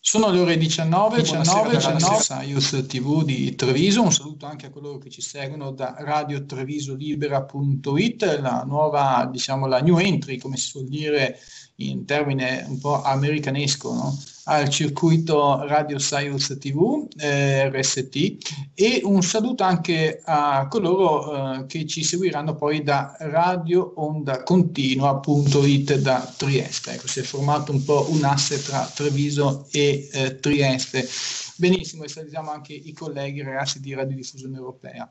Sono le ore 19, 19, 19 Youth TV di Treviso, un saluto anche a coloro che ci seguono da radiotrevisolibera.it, la nuova, diciamo, la new entry, come si suol dire in termine un po' americanesco, no? Al circuito Radio Science TV, eh, RST, e un saluto anche a coloro eh, che ci seguiranno poi da Radio Onda Continua.it da Trieste. Ecco, si è formato un po' un asse tra Treviso e eh, Trieste. Benissimo, e salutiamo anche i colleghi ragazzi di Radiodiffusione Europea.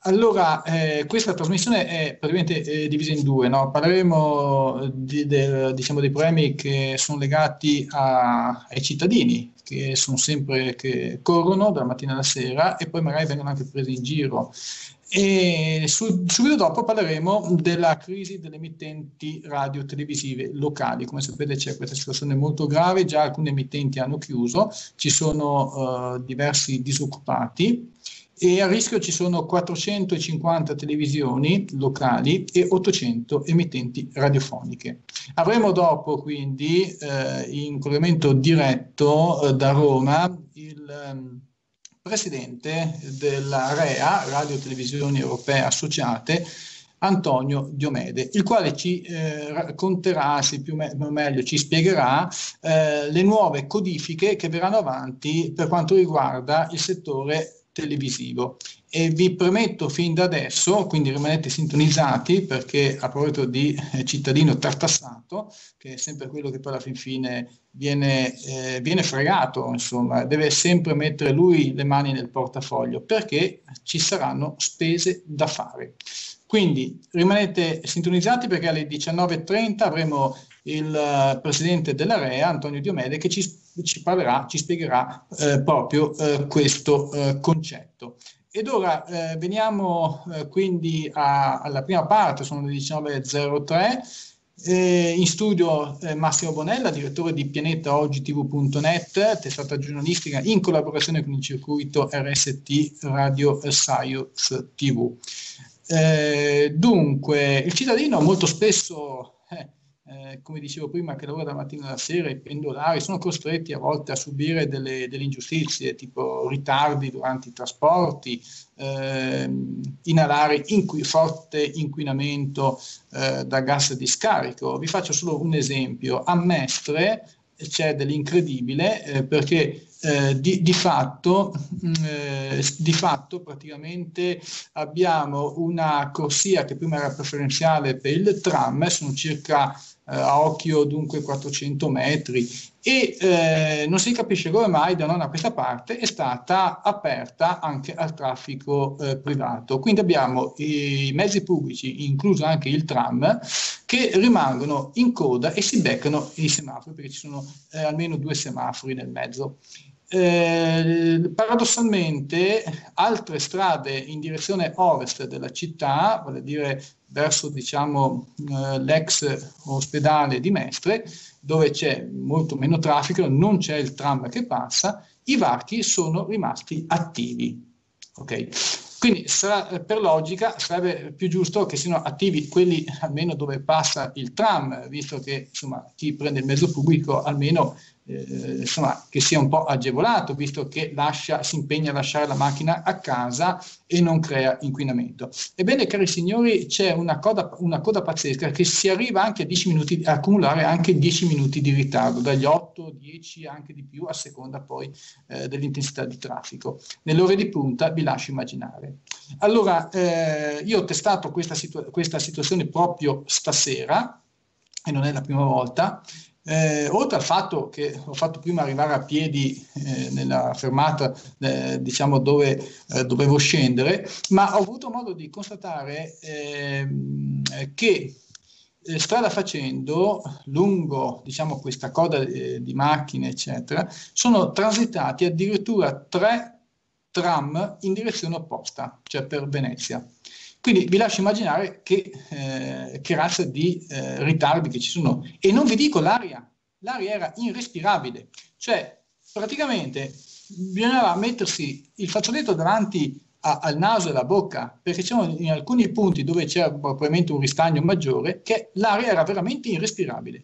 Allora, eh, questa trasmissione è praticamente eh, divisa in due, no? parleremo di, de, diciamo, dei problemi che sono legati a, ai cittadini, che sono sempre, che corrono dalla mattina alla sera e poi magari vengono anche presi in giro. E su, subito dopo parleremo della crisi delle emittenti radio televisive locali. Come sapete c'è questa situazione molto grave, già alcune emittenti hanno chiuso, ci sono uh, diversi disoccupati e a rischio ci sono 450 televisioni locali e 800 emittenti radiofoniche. Avremo dopo quindi eh, in collegamento diretto eh, da Roma il eh, presidente della REA, Radio Televisioni Europee Associate, Antonio Diomede, il quale ci eh, racconterà, se più me- meglio ci spiegherà, eh, le nuove codifiche che verranno avanti per quanto riguarda il settore televisivo. E vi premetto fin da adesso, quindi rimanete sintonizzati perché a proposito di eh, cittadino tartassato, che è sempre quello che poi alla fin fine viene, eh, viene fregato, insomma, deve sempre mettere lui le mani nel portafoglio perché ci saranno spese da fare. Quindi rimanete sintonizzati perché alle 19.30 avremo il uh, presidente della REA, Antonio Diomede, che ci, ci parlerà, ci spiegherà eh, proprio eh, questo eh, concetto. Ed ora eh, veniamo eh, quindi a, alla prima parte, sono le 19.03. Eh, in studio eh, Massimo Bonella, direttore di pianetaogitv.net, testata giornalistica in collaborazione con il circuito RST Radio Science TV. Eh, dunque, il cittadino molto spesso eh, come dicevo prima, che lavora da mattina alla sera, i pendolari sono costretti a volte a subire delle, delle ingiustizie, tipo ritardi durante i trasporti, eh, inalare inqui- forte inquinamento eh, da gas di scarico. Vi faccio solo un esempio. A Mestre c'è dell'incredibile eh, perché eh, di, di, fatto, mm, di, fatto, praticamente abbiamo una corsia che prima era preferenziale per il tram, sono circa a occhio dunque 400 metri e eh, non si capisce come mai da non a questa parte è stata aperta anche al traffico eh, privato. Quindi abbiamo i mezzi pubblici, incluso anche il tram, che rimangono in coda e si beccano i semafori perché ci sono eh, almeno due semafori nel mezzo. Eh, paradossalmente altre strade in direzione ovest della città, vale a dire verso diciamo, eh, l'ex ospedale di Mestre, dove c'è molto meno traffico, non c'è il tram che passa, i varchi sono rimasti attivi. Okay? Quindi sarà, per logica sarebbe più giusto che siano attivi quelli almeno dove passa il tram, visto che insomma, chi prende il mezzo pubblico almeno eh, insomma, che sia un po' agevolato, visto che lascia, si impegna a lasciare la macchina a casa e non crea inquinamento. Ebbene, cari signori, c'è una coda, una coda pazzesca che si arriva anche a, 10 minuti, a accumulare anche 10 minuti di ritardo, dagli 8, 10, anche di più, a seconda poi eh, dell'intensità di traffico. Nelle ore di punta vi lascio immaginare. Allora, eh, io ho testato questa, situ- questa situazione proprio stasera, e non è la prima volta, eh, oltre al fatto che ho fatto prima arrivare a piedi eh, nella fermata eh, diciamo dove eh, dovevo scendere, ma ho avuto modo di constatare ehm, che eh, strada facendo lungo diciamo, questa coda eh, di macchine eccetera sono transitati addirittura tre tram in direzione opposta, cioè per Venezia. Quindi vi lascio immaginare che, eh, che razza di eh, ritardi che ci sono. E non vi dico l'aria, l'aria era irrespirabile, cioè praticamente bisognava mettersi il fazzoletto davanti a, al naso e alla bocca, perché c'erano in alcuni punti dove c'era probabilmente un ristagno maggiore che l'aria era veramente irrespirabile.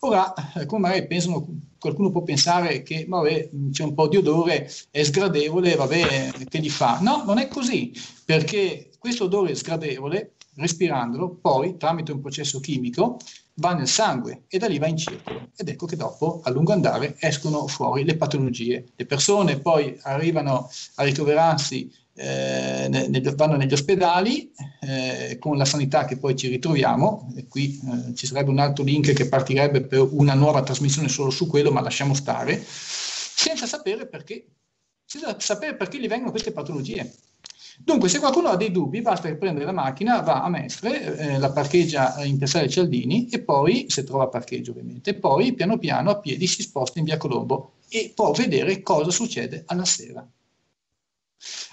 Ora, eh, come magari pensano, qualcuno può pensare che vabbè, c'è un po' di odore, è sgradevole, vabbè, che gli fa? No, non è così, perché questo odore sgradevole, respirandolo, poi tramite un processo chimico, va nel sangue e da lì va in circolo. Ed ecco che dopo, a lungo andare, escono fuori le patologie. Le persone poi arrivano a ricoverarsi eh, ne, vanno negli ospedali eh, con la sanità che poi ci ritroviamo e qui eh, ci sarebbe un altro link che partirebbe per una nuova trasmissione solo su quello ma lasciamo stare senza sapere perché senza sapere perché gli vengono queste patologie dunque se qualcuno ha dei dubbi basta che prende la macchina va a Mestre eh, la parcheggia in Piazzale Cialdini e poi se trova parcheggio ovviamente poi piano piano a piedi si sposta in via Colombo e può vedere cosa succede alla sera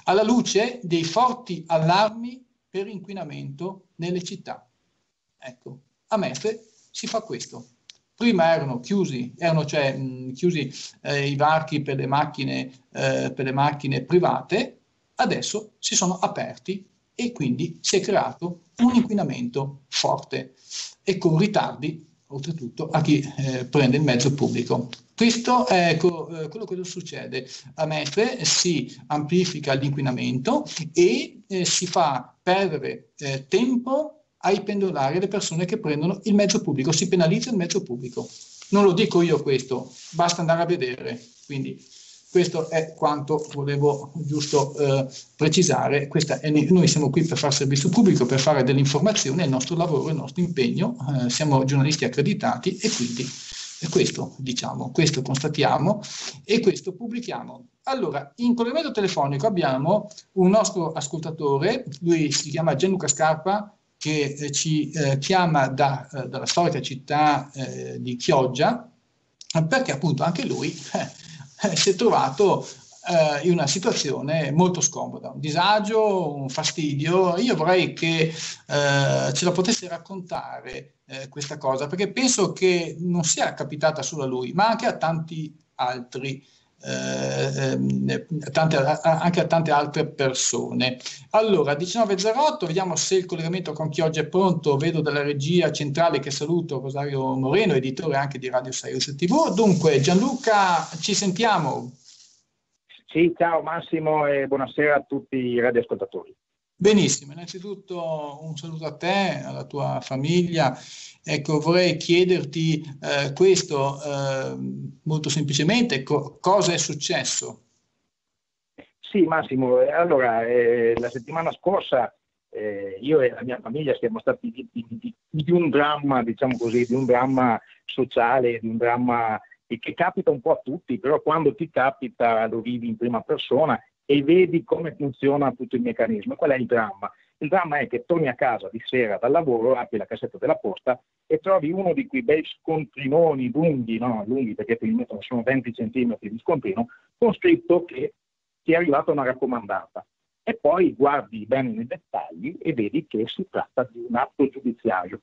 alla luce dei forti allarmi per inquinamento nelle città. Ecco, a Mestre si fa questo. Prima erano chiusi, erano cioè mh, chiusi eh, i varchi per le, macchine, eh, per le macchine private, adesso si sono aperti e quindi si è creato un inquinamento forte e con ritardi oltretutto a chi eh, prende il mezzo pubblico. Questo è co- eh, quello che succede. A Mestre si amplifica l'inquinamento e eh, si fa perdere eh, tempo ai pendolari, alle persone che prendono il mezzo pubblico, si penalizza il mezzo pubblico. Non lo dico io questo, basta andare a vedere. Quindi questo è quanto volevo giusto eh, precisare. È, noi siamo qui per fare servizio pubblico, per fare dell'informazione, è il nostro lavoro, il nostro impegno. Eh, siamo giornalisti accreditati e quindi è questo diciamo, questo constatiamo e questo pubblichiamo. Allora, in collegamento telefonico abbiamo un nostro ascoltatore, lui si chiama Gianluca Scarpa, che eh, ci eh, chiama da, eh, dalla storica città eh, di Chioggia, perché appunto anche lui eh, si è trovato eh, in una situazione molto scomoda, un disagio, un fastidio. Io vorrei che eh, ce la potesse raccontare eh, questa cosa, perché penso che non sia capitata solo a lui, ma anche a tanti altri. Eh, ehm, tante, anche a tante altre persone. Allora, 19.08, vediamo se il collegamento con chi oggi è pronto. Vedo dalla regia centrale che saluto Rosario Moreno, editore anche di Radio Science TV. Dunque, Gianluca, ci sentiamo. Sì, ciao Massimo e buonasera a tutti i radioascoltatori. Benissimo, innanzitutto un saluto a te, alla tua famiglia. Ecco, vorrei chiederti eh, questo eh, molto semplicemente, co- cosa è successo? Sì, Massimo, allora eh, la settimana scorsa eh, io e la mia famiglia siamo stati di, di, di, un dramma, diciamo così, di un dramma sociale, di un dramma che capita un po' a tutti, però quando ti capita lo vivi in prima persona e vedi come funziona tutto il meccanismo. Qual è il dramma? Il dramma è che torni a casa di sera dal lavoro, apri la cassetta della posta e trovi uno di quei bei scontrinoni lunghi, no, lunghi perché ti mettono sono 20 cm di scontrino, con scritto che ti è arrivata una raccomandata. E poi guardi bene nei dettagli e vedi che si tratta di un atto giudiziario.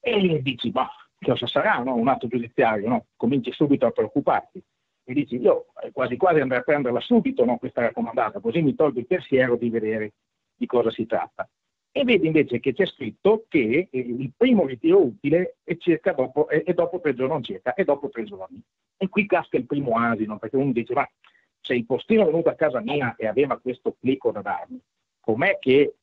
E dici, ma cosa sarà no? un atto giudiziario? No? Cominci subito a preoccuparti e dici io quasi quasi andrei a prenderla subito no, questa raccomandata, così mi tolgo il pensiero di vedere di cosa si tratta. E vedi invece che c'è scritto che eh, il primo ritiro utile è, dopo, è, è dopo tre giorni, non circa, è dopo tre giorni. E qui casca il primo asino, perché uno dice, ma se il postino è venuto a casa mia e aveva questo clicco da darmi, com'è che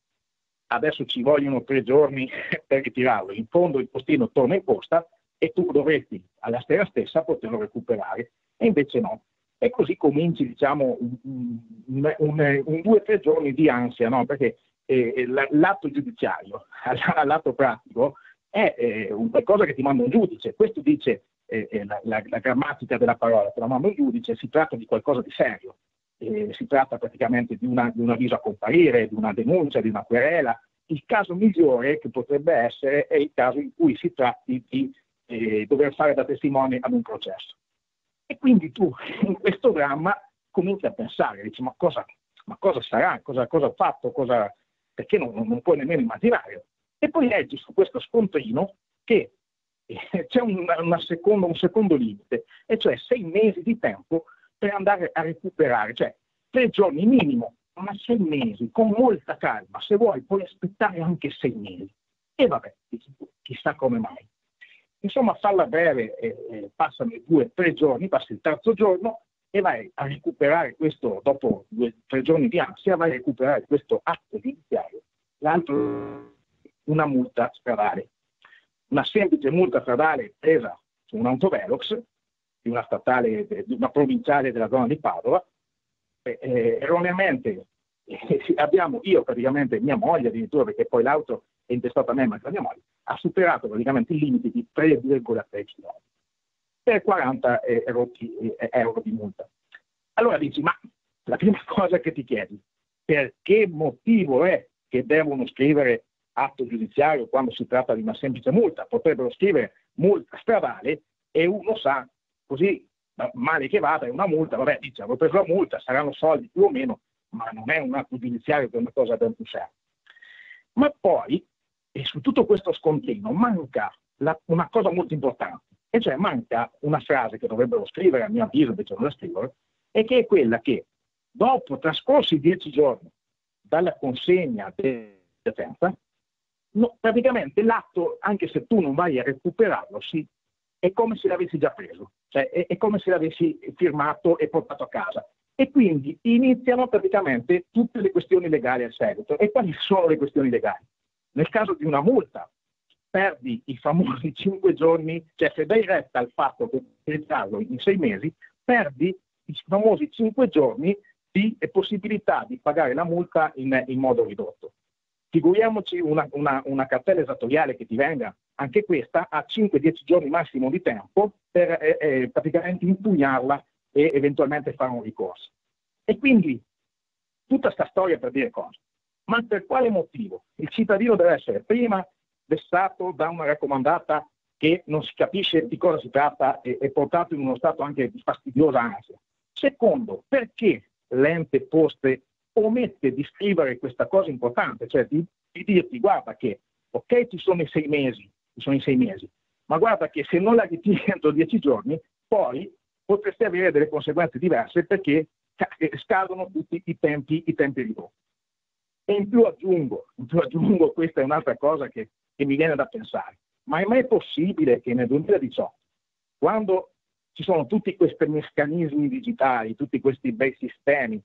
adesso ci vogliono tre giorni per ritirarlo? In fondo il postino torna in posta e tu dovresti alla sera stessa poterlo recuperare e invece no. E così cominci diciamo un, un, un, un due o tre giorni di ansia, no? perché eh, l'atto giudiziario all'atto pratico è eh, un qualcosa che ti manda un giudice. Questo dice eh, eh, la, la, la, grammatica della parola, te la manda un giudice, si tratta di qualcosa di serio. si tratta praticamente di, una, di un avviso a comparire, di una denuncia, di una querela. Il caso migliore che potrebbe essere è il caso in cui si tratti di eh, dover fare da testimone ad un processo. E quindi tu in questo dramma cominci a pensare, dici ma cosa, ma cosa sarà, cosa, cosa, ho fatto, cosa, perché non, non, puoi nemmeno immaginare. E poi leggi su questo scontrino che eh, c'è una, una seconda, un secondo limite, e cioè sei mesi di tempo per andare a recuperare, cioè tre giorni minimo, ma sei mesi, con molta calma. Se vuoi puoi aspettare anche sei mesi. E vabbè, chissà come mai. Insomma, farla breve, eh, passano i due, tre giorni, passa il terzo giorno e vai a recuperare questo, dopo due, tre giorni di ansia, vai a recuperare questo atto giudiziario, l'altro una multa stradale. Una semplice multa stradale presa su un autovelox di una statale, di una provinciale della zona di Padova, eh, eh, erroneamente abbiamo io praticamente mia moglie addirittura perché poi l'auto è intestata a me ma anche la mia moglie ha superato praticamente il limite di 3,3 km per 40 eh, rotti, eh, euro di multa. Allora dici ma la prima cosa che ti chiedi per che motivo è che devono scrivere atto giudiziario quando si tratta di una semplice multa? Potrebbero scrivere multa stradale e uno sa così male che vada, è una multa, vabbè, dice, avevo preso la multa, saranno soldi più o meno, ma non è un atto giudiziario che è una cosa ben più seria. Ma poi, e su tutto questo scontrino, manca la, una cosa molto importante, e cioè manca una frase che dovrebbero scrivere, a mio avviso, invece non la scrivono, e che è quella che dopo trascorsi dieci giorni dalla consegna dell'utenza, no, praticamente l'atto, anche se tu non vai a recuperarlo, si è come se l'avessi già preso, cioè è, è come se l'avessi firmato e portato a casa. E quindi iniziano praticamente tutte le questioni legali al seguito. E quali sono le questioni legali? Nel caso di una multa, perdi i famosi 5 giorni, cioè se dai retta al fatto che utilizzarlo in 6 mesi, perdi i famosi 5 giorni di possibilità di pagare la multa in, in modo ridotto. Figuriamoci una, una, una cartella esattoriale che ti venga anche questa ha 5-10 giorni massimo di tempo per eh, eh, praticamente impugnarla e eventualmente fare un ricorso. E quindi tutta questa storia per dire cosa? Ma per quale motivo? Il cittadino deve essere prima vessato da una raccomandata che non si capisce di cosa si tratta e, e portato in uno stato anche di fastidiosa ansia. Secondo, perché l'ente poste omette di scrivere questa cosa importante, cioè di, di dirti guarda che ok ci sono i sei mesi, sono i sei mesi. Ma guarda che se non la ritiri entro dieci giorni, poi potresti avere delle conseguenze diverse perché eh, scadono tutti i tempi, i tempi ridotti. E in più aggiungo, in più aggiungo, questa è un'altra cosa che, che mi viene da pensare, ma è mai possibile che nel 2018, quando ci sono tutti questi meccanismi digitali, tutti questi bei sistemi,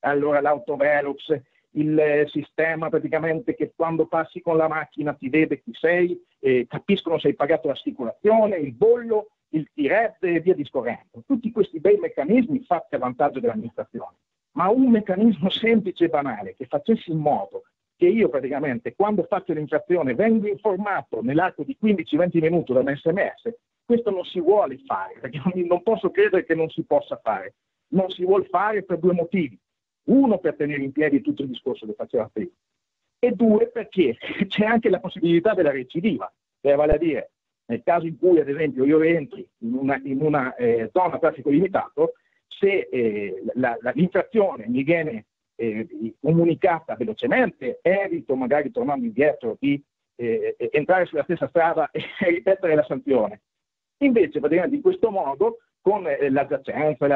allora l'autovelox, il sistema praticamente che quando passi con la macchina ti vede chi sei, eh, capiscono se hai pagato l'assicurazione, il bollo, il T-Red e via discorrendo. Tutti questi bei meccanismi fatti a vantaggio dell'amministrazione. Ma un meccanismo semplice e banale che facesse in modo che io praticamente quando faccio l'infrazione vengo informato nell'arco di 15-20 minuti da un sms, questo non si vuole fare, perché non posso credere che non si possa fare. Non si vuole fare per due motivi. Uno, per tenere in piedi tutto il discorso che faceva prima, e due, perché c'è anche la possibilità della recidiva, cioè vale a dire, nel caso in cui ad esempio io entri in una, in una eh, zona a traffico limitato, se eh, la, la, l'infrazione mi viene eh, comunicata velocemente, evito magari tornando indietro di eh, entrare sulla stessa strada e ripetere la sanzione. Invece, praticamente in questo modo con eh, la giacenza,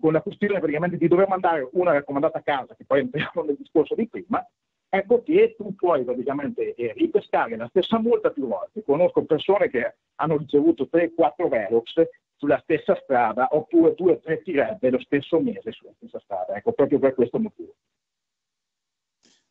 con la questione praticamente di dover mandare una raccomandata a casa, che poi entriamo nel discorso di prima, ecco che tu puoi praticamente eh, ripescare la stessa multa più volte. Conosco persone che hanno ricevuto 3-4 velox sulla stessa strada oppure 2-3 tirette lo stesso mese sulla stessa strada, ecco proprio per questo motivo.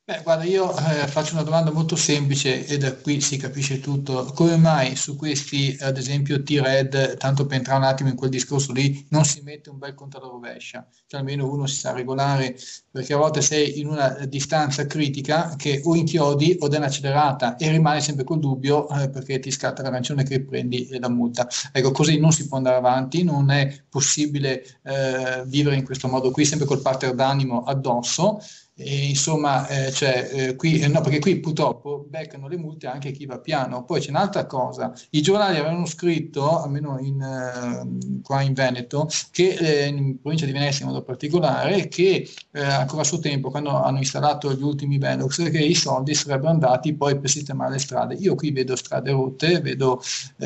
Beh, guarda, io eh, faccio una domanda molto semplice e da qui si capisce tutto. Come mai su questi, ad esempio, T-Red, tanto per entrare un attimo in quel discorso lì, non si mette un bel contatore rovescia? Cioè almeno uno si sa regolare, perché a volte sei in una distanza critica che o inchiodi o dai un'accelerata e rimane sempre col dubbio eh, perché ti scatta l'arancione che prendi la multa. Ecco, così non si può andare avanti, non è possibile eh, vivere in questo modo qui, sempre col pattern d'animo addosso E, insomma, eh, cioè, eh, qui, eh, no, perché qui purtroppo beccano le multe anche chi va piano. Poi c'è un'altra cosa, i giornali avevano scritto, almeno in, eh, qua in Veneto, che eh, in provincia di Venezia in modo particolare, che eh, ancora a suo tempo, quando hanno installato gli ultimi Velox, che i soldi sarebbero andati poi per sistemare le strade. Io qui vedo strade rotte, vedo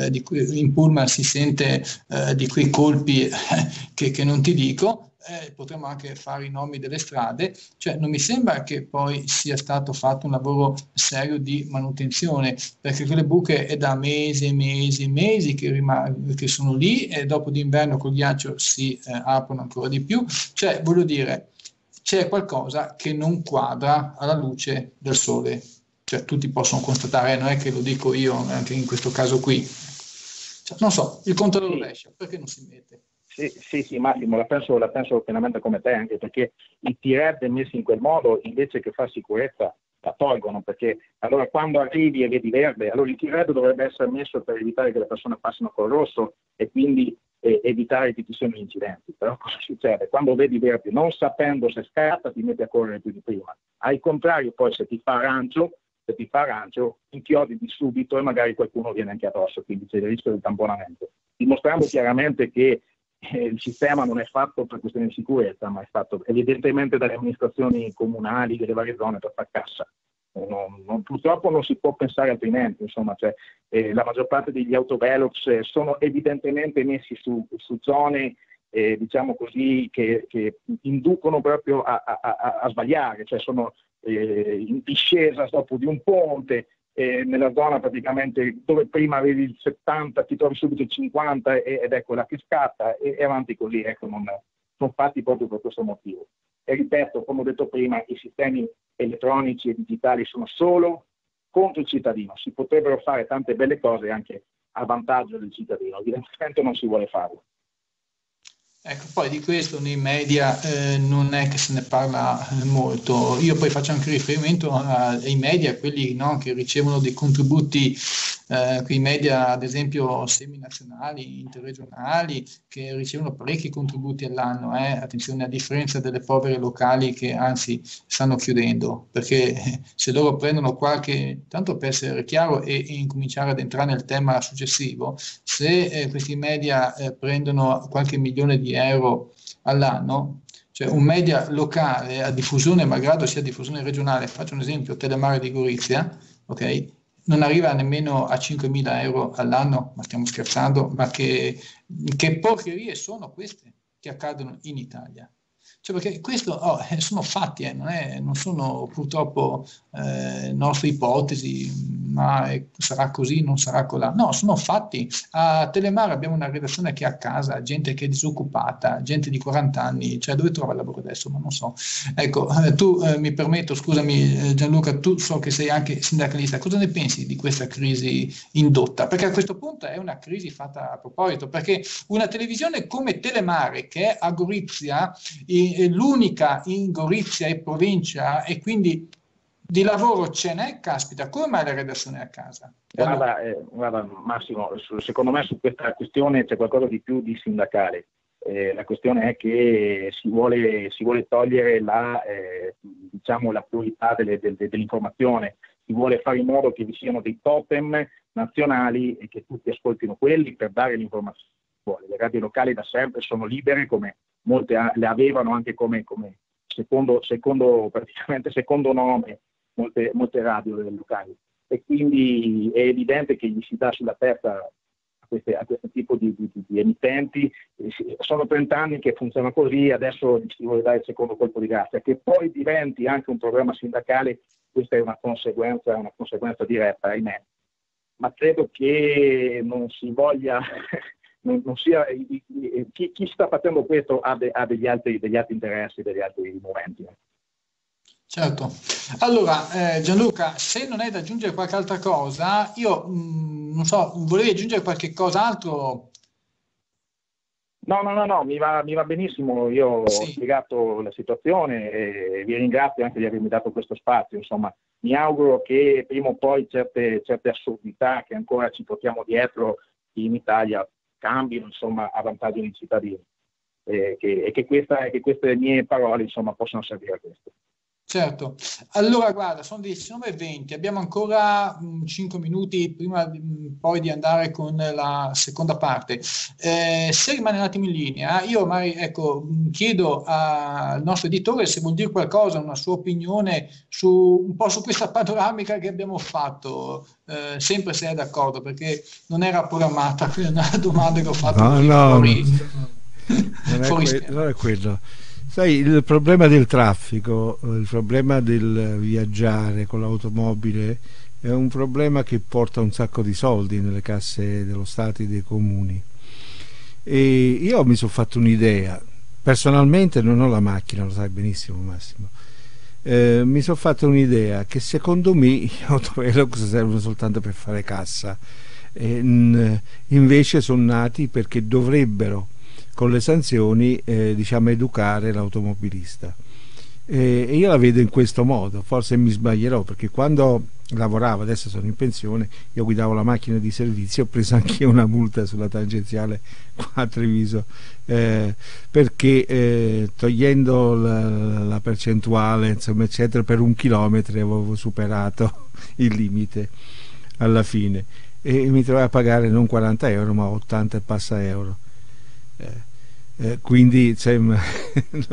di cui, in pullman si sente di quei colpi che, che non ti dico, eh, potremmo anche fare i nomi delle strade, cioè non mi sembra che poi sia stato fatto un lavoro serio di manutenzione, perché quelle buche è da mesi e mesi e mesi che, rim- che sono lì e dopo d'inverno col ghiaccio si eh, aprono ancora di più, cioè voglio dire, c'è qualcosa che non quadra alla luce del sole, cioè tutti possono constatare, non è che lo dico io anche in questo caso qui, cioè, non so, il conto rovescia, perché non si mette? Sì, sì, sì, Massimo, la penso, la penso pienamente come te, anche perché i T-Red messi in quel modo, invece che far sicurezza, la tolgono, perché allora quando arrivi e vedi verde, allora il T-Red dovrebbe essere messo per evitare che le persone passino col rosso e quindi eh, evitare che ci siano incidenti. Però cosa succede? Quando vedi verde, non sapendo se scatta, ti metti a correre più di prima. Al contrario, poi se ti fa arancio, se ti fa arancio, inchiodi di subito e magari qualcuno viene anche addosso, quindi c'è il rischio di tamponamento. Dimostrando chiaramente che il sistema non è fatto per questioni di sicurezza, ma è fatto evidentemente dalle amministrazioni comunali delle varie zone per far cassa. Eh, non, non, purtroppo non si può pensare altrimenti, insomma, cioè, eh, la maggior parte degli autovelox eh, sono evidentemente messi su, su zone eh, diciamo così, che, che, inducono proprio a, a, a, a sbagliare, cioè sono eh, in discesa dopo di un ponte, eh, nella zona praticamente dove prima avevi il 70 ti trovi subito il 50 ed è quella che scatta e, e avanti così, ecco, non, sono fatti proprio per questo motivo. E ripeto, come ho detto prima, i sistemi elettronici e digitali sono solo contro il cittadino, si potrebbero fare tante belle cose anche a vantaggio del cittadino, evidentemente non si vuole farlo. Ecco, poi di questo nei media eh, non è che se ne parla eh, molto. Io poi faccio anche riferimento ai media, quelli no, che ricevono dei contributi eh, quei media ad esempio seminazionali, interregionali, che ricevono parecchi contributi all'anno, eh? attenzione a differenza delle povere locali che anzi stanno chiudendo, perché se loro prendono qualche, tanto per essere chiaro e, e incominciare ad entrare nel tema successivo, se eh, questi media eh, prendono qualche milione di euro all'anno, cioè un media locale a diffusione, malgrado sia diffusione regionale, faccio un esempio, Telemare di Gorizia, ok? non arriva nemmeno a 5.000 euro all'anno, ma stiamo scherzando, ma che, che porcherie sono queste che accadono in Italia? Cioè perché questo oh, eh, sono fatti, eh, non, è, non, sono purtroppo eh, nostre ipotesi, ma sarà così, non sarà colà. No, sono fatti. A Telemar abbiamo una redazione che è a casa, gente che è disoccupata, gente di 40 anni, cioè dove trova il lavoro adesso? Ma non so. Ecco, eh, tu eh, mi permetto, scusami eh, Gianluca, tu so che sei anche sindacalista, cosa ne pensi di questa crisi indotta? Perché a questo punto è una crisi fatta a proposito, perché una televisione come Telemare, che è a Gorizia, l'unica in Gorizia e provincia e quindi di lavoro ce n'è, caspita, come mai la redazione è a casa? Guarda, eh, guarda, Massimo, secondo me su questa questione c'è qualcosa di più di sindacale. Eh, la questione è che si vuole, si vuole togliere la, eh, diciamo, la priorità delle, delle, dell'informazione, si vuole fare in modo che vi siano dei totem nazionali e che tutti ascoltino quelli per dare l'informazione. Le radio locali da sempre sono libere come molte le avevano anche come, come secondo, secondo, secondo nome molte, molte radio locali. E quindi è evidente che gli si dà sulla testa a, queste, a questo tipo di, di, di emittenti. Sono 30 anni che funziona così, adesso gli si vuole dare il secondo colpo di grazia. Che poi diventi anche un programma sindacale, questa è una conseguenza, una conseguenza diretta, ahimè. Ma credo che non si voglia non, non sia, chi, chi, sta facendo questo ha, de, ha degli, altri, degli, altri, interessi, degli altri momenti. Certo. Allora, eh, Gianluca, se non hai da aggiungere qualche altra cosa, io mh, mm, non so, volevi aggiungere qualche cos'altro? No, no, no, no, mi va, mi va benissimo. Io sì. ho spiegato la situazione e vi ringrazio anche di avermi dato questo spazio. Insomma, mi auguro che prima o poi certe, certe assurdità che ancora ci portiamo dietro in Italia cambino insomma, a vantaggio dei cittadini e che, e che, questa, che queste mie parole insomma, possano servire a questo. Certo, allora guarda, sono le 19.20, abbiamo ancora mh, 5 minuti prima mh, poi di andare con la seconda parte. Eh, se rimane un attimo in linea, io magari ecco, mh, chiedo al nostro editore se vuol dire qualcosa, una sua opinione su un po' su questa panoramica che abbiamo fatto, eh, sempre se è d'accordo, perché non era programmata, quindi è una domanda che ho fatto. No, no, fuori, non, è que- non è quello. Sai, il problema del traffico, il problema del viaggiare con l'automobile è un problema che porta un sacco di soldi nelle casse dello Stato e dei comuni. E io mi sono fatto un'idea, personalmente non ho la macchina, lo sai benissimo Massimo. Eh, mi sono fatto un'idea che secondo me gli autovelox servono soltanto per fare cassa, e, invece sono nati perché dovrebbero con le sanzioni eh, diciamo educare l'automobilista. E io la vedo in questo modo forse mi sbaglierò perché quando lavoravo adesso sono in pensione io guidavo la macchina di servizio ho preso anche una multa sulla tangenziale qua a Treviso eh, perché eh, togliendo la, la, percentuale insomma eccetera per un chilometro avevo superato il limite alla fine. E mi trovai a pagare non 40 euro ma 80 e passa euro. Eh, eh, quindi cioè, non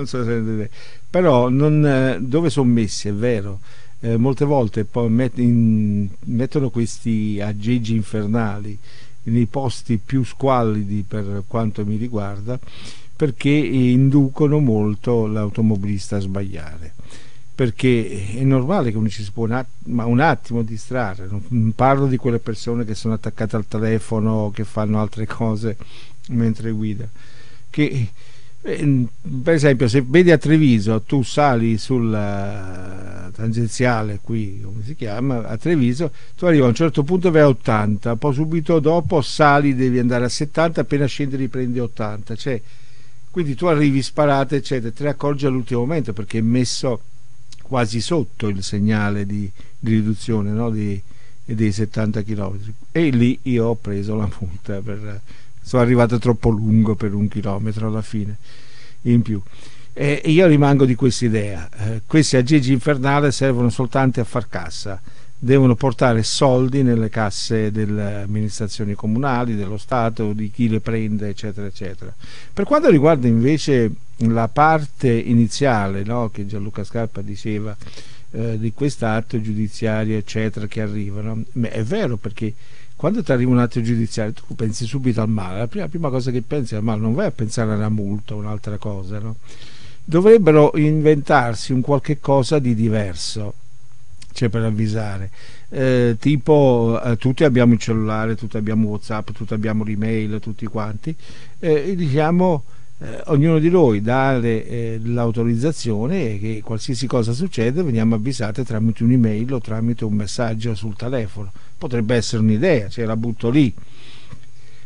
so se però non, eh, dove sono messi è vero? Eh, molte volte met, in, mettono questi aggeggi infernali nei posti più squallidi per quanto mi riguarda perché inducono molto l'automobilista a sbagliare. Perché è normale che uno ci si può un attimo distrarre. Non parlo di quelle persone che sono attaccate al telefono che fanno altre cose mentre guida che eh, per esempio se vedi a Treviso tu sali sulla tangenziale qui come si chiama a Treviso tu arrivi a un certo punto vai a 80 poi subito dopo sali devi andare a 70 appena scendi riprendi 80 cioè, quindi tu arrivi sparato eccetera te ne accorgi all'ultimo momento perché è messo quasi sotto il segnale di, di riduzione no? di, dei 70 km e lì io ho preso la multa per sono arrivato troppo lungo per un chilometro alla fine in più. E io rimango di questa idea. Eh, questi aggeggi infernali servono soltanto a far cassa. Devono portare soldi nelle casse delle amministrazioni comunali, dello Stato, di chi le prende, eccetera, eccetera. Per quanto riguarda invece la parte iniziale, no, che Gianluca Scarpa diceva, eh, di quest'atto giudiziario, eccetera, che arrivano, è vero perché quando ti arriva un atto giudiziario tu pensi subito al male, la prima, prima cosa che pensi è al male, non vai a pensare alla multa o un'altra cosa, no? dovrebbero inventarsi un qualche cosa di diverso cioè per avvisare. Eh, tipo eh, tutti abbiamo il cellulare tutti abbiamo whatsapp tutti abbiamo l'email tutti quanti eh, diciamo eh, ognuno di noi dare eh, l'autorizzazione e che qualsiasi cosa succede veniamo avvisate tramite un'email o tramite un messaggio sul telefono potrebbe essere un'idea, cioè la butto lì.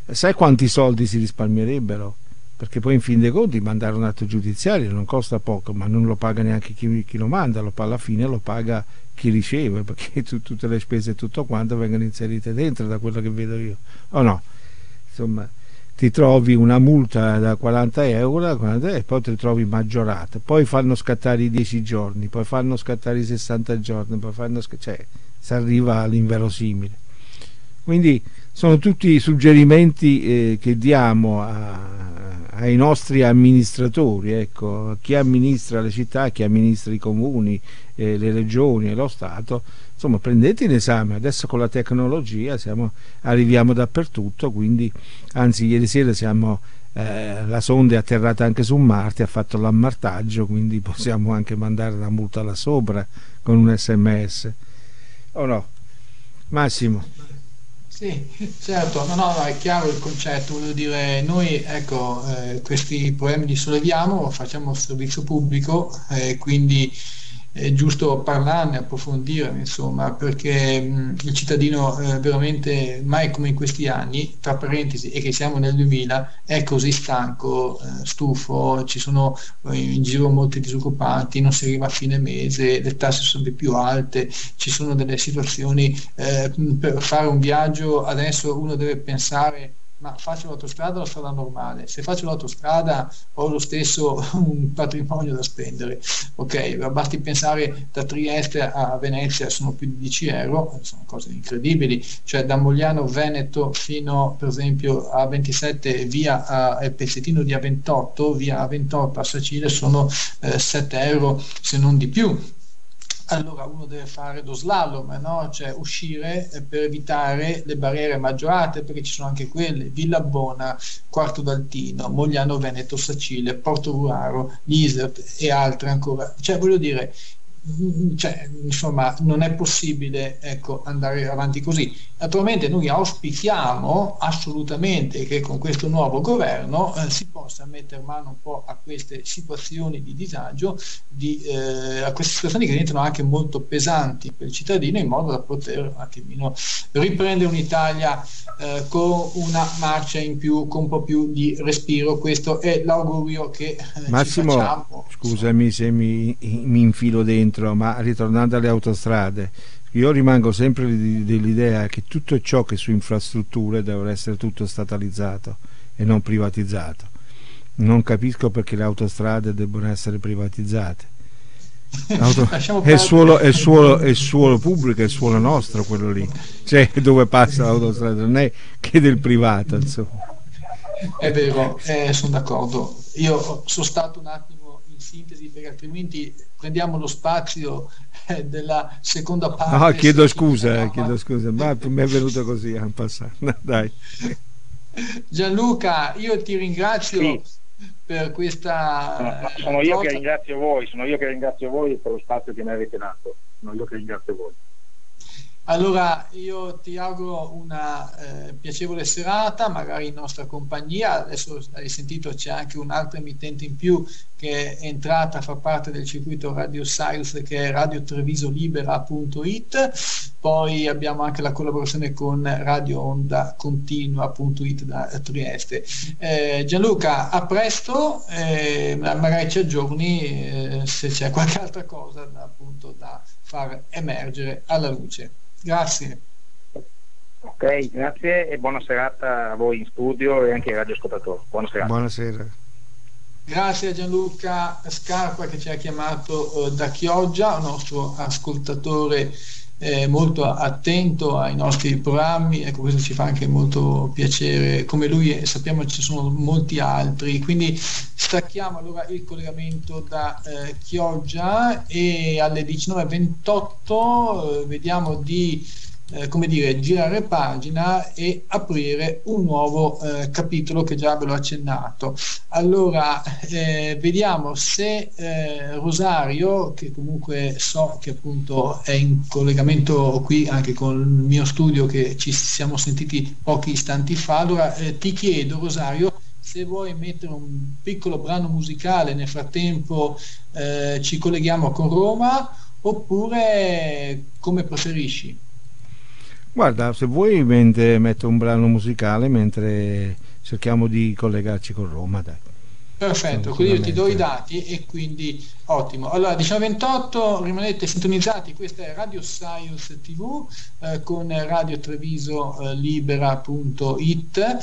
Sai quanti soldi si risparmierebbero? Perché poi in fin dei conti mandare un atto giudiziario non costa poco, ma non lo paga neanche chi, chi lo manda, lo, alla fine lo paga chi riceve, perché tu, tutte le spese e tutto quanto vengono inserite dentro da quello che vedo io. O no? Insomma, ti trovi una multa da 40 euro 40, e poi ti trovi maggiorata, poi fanno scattare i 10 giorni, poi fanno scattare i 60 giorni, poi fanno scattare... Cioè, si arriva all'inverosimile. Quindi sono tutti suggerimenti eh, che diamo a, ai nostri amministratori, ecco, chi amministra le città, chi amministra i comuni, eh, le regioni e lo Stato, insomma prendete in esame, adesso con la tecnologia siamo, arriviamo dappertutto, quindi anzi ieri sera siamo, eh, la sonda è atterrata anche su Marte, ha fatto l'ammartaggio, quindi possiamo anche mandare la multa là sopra con un sms o no? Massimo. Sì, certo, no, no, è chiaro il concetto, voglio dire, noi ecco, eh, questi problemi li solleviamo, facciamo servizio pubblico, eh, quindi è giusto parlarne, approfondire, insomma, perché mh, il cittadino eh, veramente mai come in questi anni, tra parentesi, e che siamo nel 2000, è così stanco, eh, stufo, ci sono eh, in giro molti disoccupati, non si arriva a fine mese, le tasse sono più alte, ci sono delle situazioni eh, per fare un viaggio, adesso uno deve pensare ma faccio l'autostrada o la strada normale? Se faccio l'autostrada ho lo stesso un patrimonio da spendere, ok? Basti pensare da Trieste a Venezia sono più di 10 euro, sono cose incredibili, cioè da Mogliano Veneto fino per esempio a 27 via a pezzettino di A28, via A28 a Sacile sono eh, 7 euro se non di più allora uno deve fare lo slalom, no? cioè uscire eh, per evitare le barriere maggiorate, perché ci sono anche quelle, Villabona, Quarto d'Altino, Mogliano Veneto, Sacile, Porto Ruaro, Isert e altre ancora. Cioè voglio dire, mm, cioè, insomma, non è possibile ecco, andare avanti così. Naturalmente noi auspichiamo assolutamente che con questo nuovo governo eh, si possa mettere mano un po' a queste situazioni di disagio, di, eh, a queste situazioni che diventano anche molto pesanti per il cittadino in modo da poter un attimino riprendere un'Italia eh, con una marcia in più, con un po' più di respiro. Questo è l'augurio che eh, Massimo, scusami se mi, mi infilo dentro, ma ritornando alle autostrade, io rimango sempre dell'idea che tutto ciò che su infrastrutture deve essere tutto statalizzato e non privatizzato. Non capisco perché le autostrade debbano essere privatizzate. Auto... è, suolo, è, suolo, è suolo pubblico, è suolo nostro quello lì, cioè dove passa l'autostrada, non è che del privato. Insomma. È vero, eh, sono d'accordo. Io sono stato un attimo sintesi perché altrimenti prendiamo lo spazio eh, della seconda parte. No, chiedo scusa, eh, chiedo scusa, ma mi è venuto così a passare. Dai. Gianluca, io ti ringrazio sì. per questa. No, sono io che ringrazio voi, sono io che ringrazio voi per lo spazio che mi avete dato. Sono io che ringrazio voi. Allora io ti auguro una eh, piacevole serata, magari in nostra compagnia. Adesso hai sentito c'è anche un'altra emittente in più che è entrata a far parte del circuito Radio Science che è radiotrevisolibera.it. Poi abbiamo anche la collaborazione con Radio Onda Continua.it da Trieste. Eh, Gianluca, a presto, eh, magari ci aggiorni eh, se c'è qualche altra cosa da, appunto, da far emergere alla luce. Grazie. Ok, grazie e buona serata a voi in studio e anche ai radioascoltatori. Buona serata. Buonasera. Grazie a Gianluca Scarpa che ci ha chiamato eh, da Chioggia, un nostro ascoltatore eh, molto attento ai nostri programmi, ecco questo ci fa anche molto piacere, come lui eh, sappiamo ci sono molti altri, quindi stacchiamo allora il collegamento da eh, Chioggia e alle 19.28 eh, vediamo di eh, come dire, girare pagina e aprire un nuovo eh, capitolo che già ve l'ho accennato. Allora, eh, vediamo se eh, Rosario, che comunque so che appunto è in collegamento qui anche con il mio studio che ci siamo sentiti pochi istanti fa, allora eh, ti chiedo Rosario se vuoi mettere un piccolo brano musicale nel frattempo ci colleghiamo con Roma oppure come preferisci? Guarda, se vuoi mentre metto un brano musicale mentre cerchiamo di collegarci con Roma, dai. Perfetto, quindi io ti do i dati e quindi ottimo. Allora, 19.28 rimanete sintonizzati, questa è Radio Science TV eh, con Radio Treviso eh, Libera.it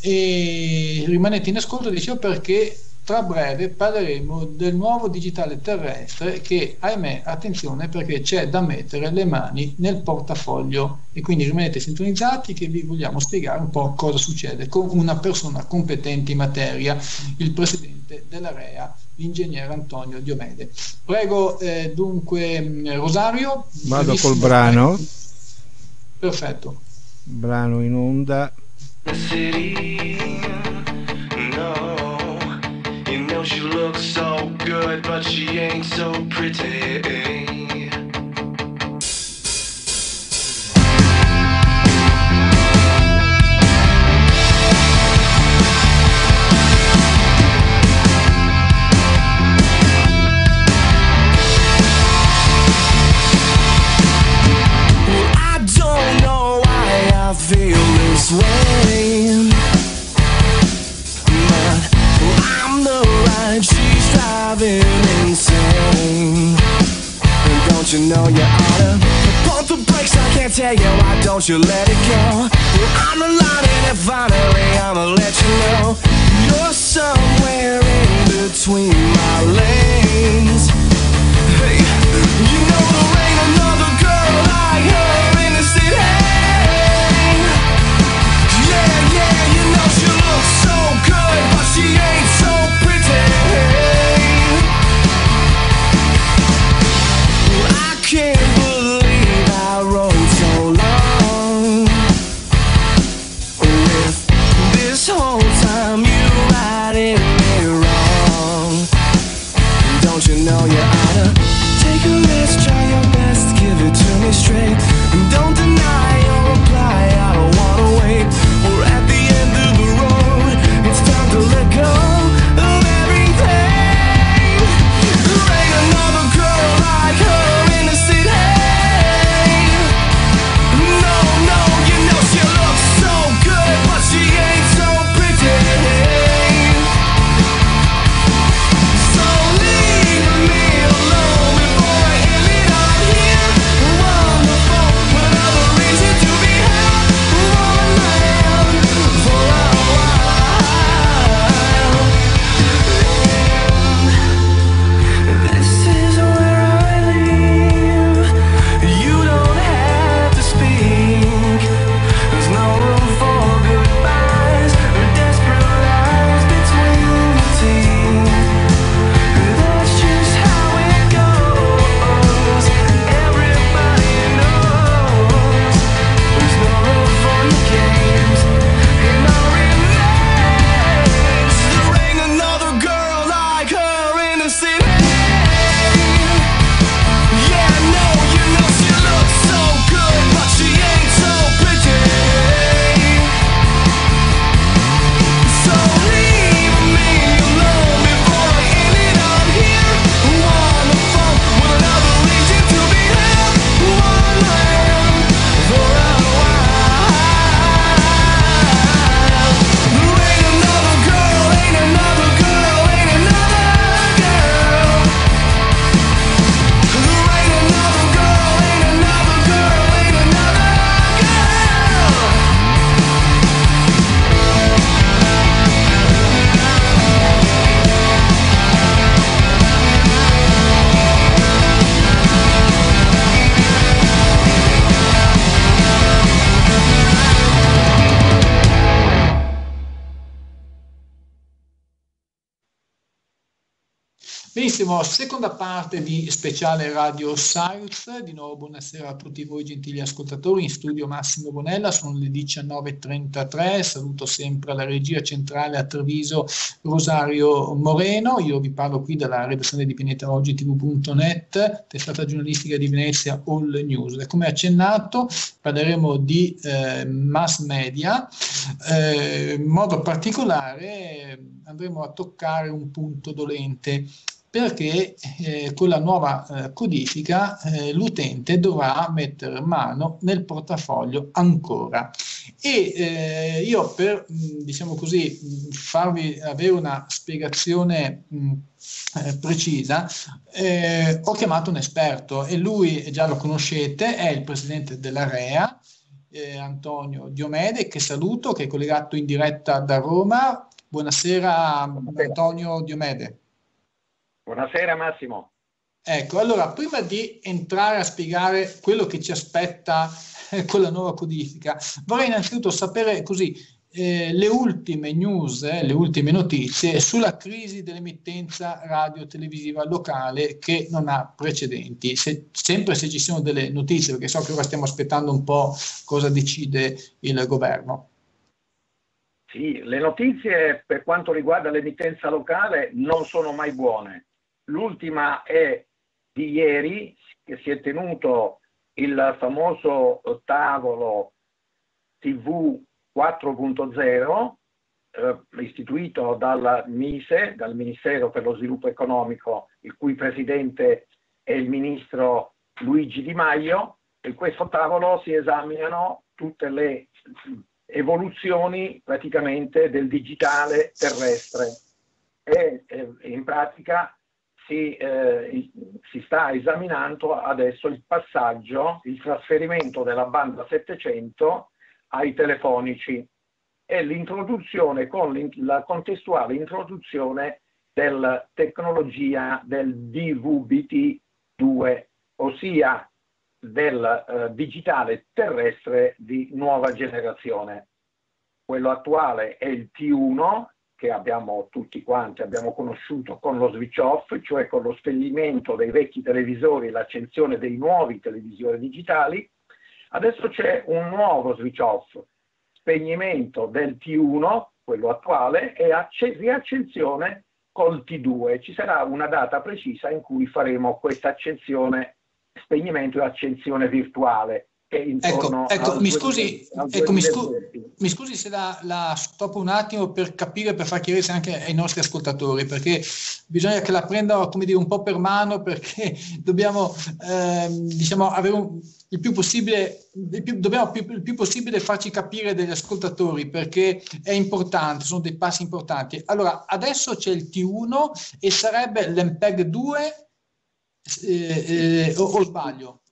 e rimanete in ascolto, dicevo perché tra breve parleremo del nuovo digitale terrestre che, ahimè, attenzione perché c'è da mettere le mani nel portafoglio e quindi rimanete sintonizzati che vi vogliamo spiegare un po' cosa succede con una persona competente in materia, il presidente della REA, l'ingegnere Antonio Diomede. Prego eh, dunque mm, Rosario. Vado col brano. Perfetto. Brano in onda. She looks so good, but she ain't so pretty. I don't know why I feel this way driving insane. And don't you know you oughta pump the brakes? On can't tell you why don't you let it go? Well, I'm the line and finally I'ma let you know. You're somewhere in between my lanes. Hey, you know there ain't another girl like her Benissimo, seconda parte di speciale Radio Science. Di nuovo buonasera a tutti voi gentili ascoltatori. In studio Massimo Bonella, sono le 19.33. Saluto sempre la regia centrale a Treviso Rosario Moreno. Io vi parlo qui dalla redazione di pianetaoggi.tv.net, testata giornalistica di Venezia All News. Come accennato, parleremo di eh, mass media. Eh, in modo particolare andremo a toccare un punto dolente perché eh, con la nuova eh, codifica eh, l'utente dovrà mettere mano nel portafoglio ancora. E eh, io per, mh, diciamo così, mh, farvi avere una spiegazione mh, eh, precisa, eh, ho chiamato un esperto e lui già lo conoscete, è il presidente della REA, Antonio Diomede, che saluto, che è collegato in diretta da Roma. Buonasera Antonio Diomede. Buonasera Massimo. Ecco, allora prima di entrare a spiegare quello che ci aspetta con la nuova codifica, vorrei innanzitutto sapere così eh, le ultime news, eh, le ultime notizie sulla crisi dell'emittenza radio-televisiva locale che non ha precedenti. Se, sempre se ci sono delle notizie, perché so che ora stiamo aspettando un po' cosa decide il governo. Sì, le notizie per quanto riguarda l'emittenza locale non sono mai buone. L'ultima è di ieri, che si è tenuto il famoso tavolo TV 4.0, eh, istituito dal MISE, dal Ministero per lo Sviluppo Economico, il cui presidente è il ministro Luigi Di Maio. In questo tavolo si esaminano tutte le evoluzioni praticamente del digitale terrestre e, e in pratica si, eh, si, sta esaminando adesso il passaggio, il trasferimento della banda 700 ai telefonici e l'introduzione con la contestuale introduzione della tecnologia del DVB-T2, ossia del eh, digitale terrestre di nuova generazione. Quello attuale è il T1 che abbiamo tutti quanti abbiamo conosciuto con lo switch off, cioè con lo spegnimento dei vecchi televisori e l'accensione dei nuovi televisori digitali. Adesso c'è un nuovo switch off, spegnimento del T1, quello attuale, e riaccensione col T2. Ci sarà una data precisa in cui faremo questa accensione, spegnimento e accensione virtuale ecco, ecco mi, scusi, ecco mi, scu- mi, scusi, se la, la, stoppo un attimo per capire, per far chiarezza anche ai nostri ascoltatori, perché bisogna che la prendano come dire, un po' per mano, perché dobbiamo ehm, diciamo, avere un, il più possibile, il più, dobbiamo più, il più possibile farci capire degli ascoltatori, perché è importante, sono dei passi importanti. Allora, adesso c'è il T1 e sarebbe l'MPEG 2 eh, eh, o, o sbaglio?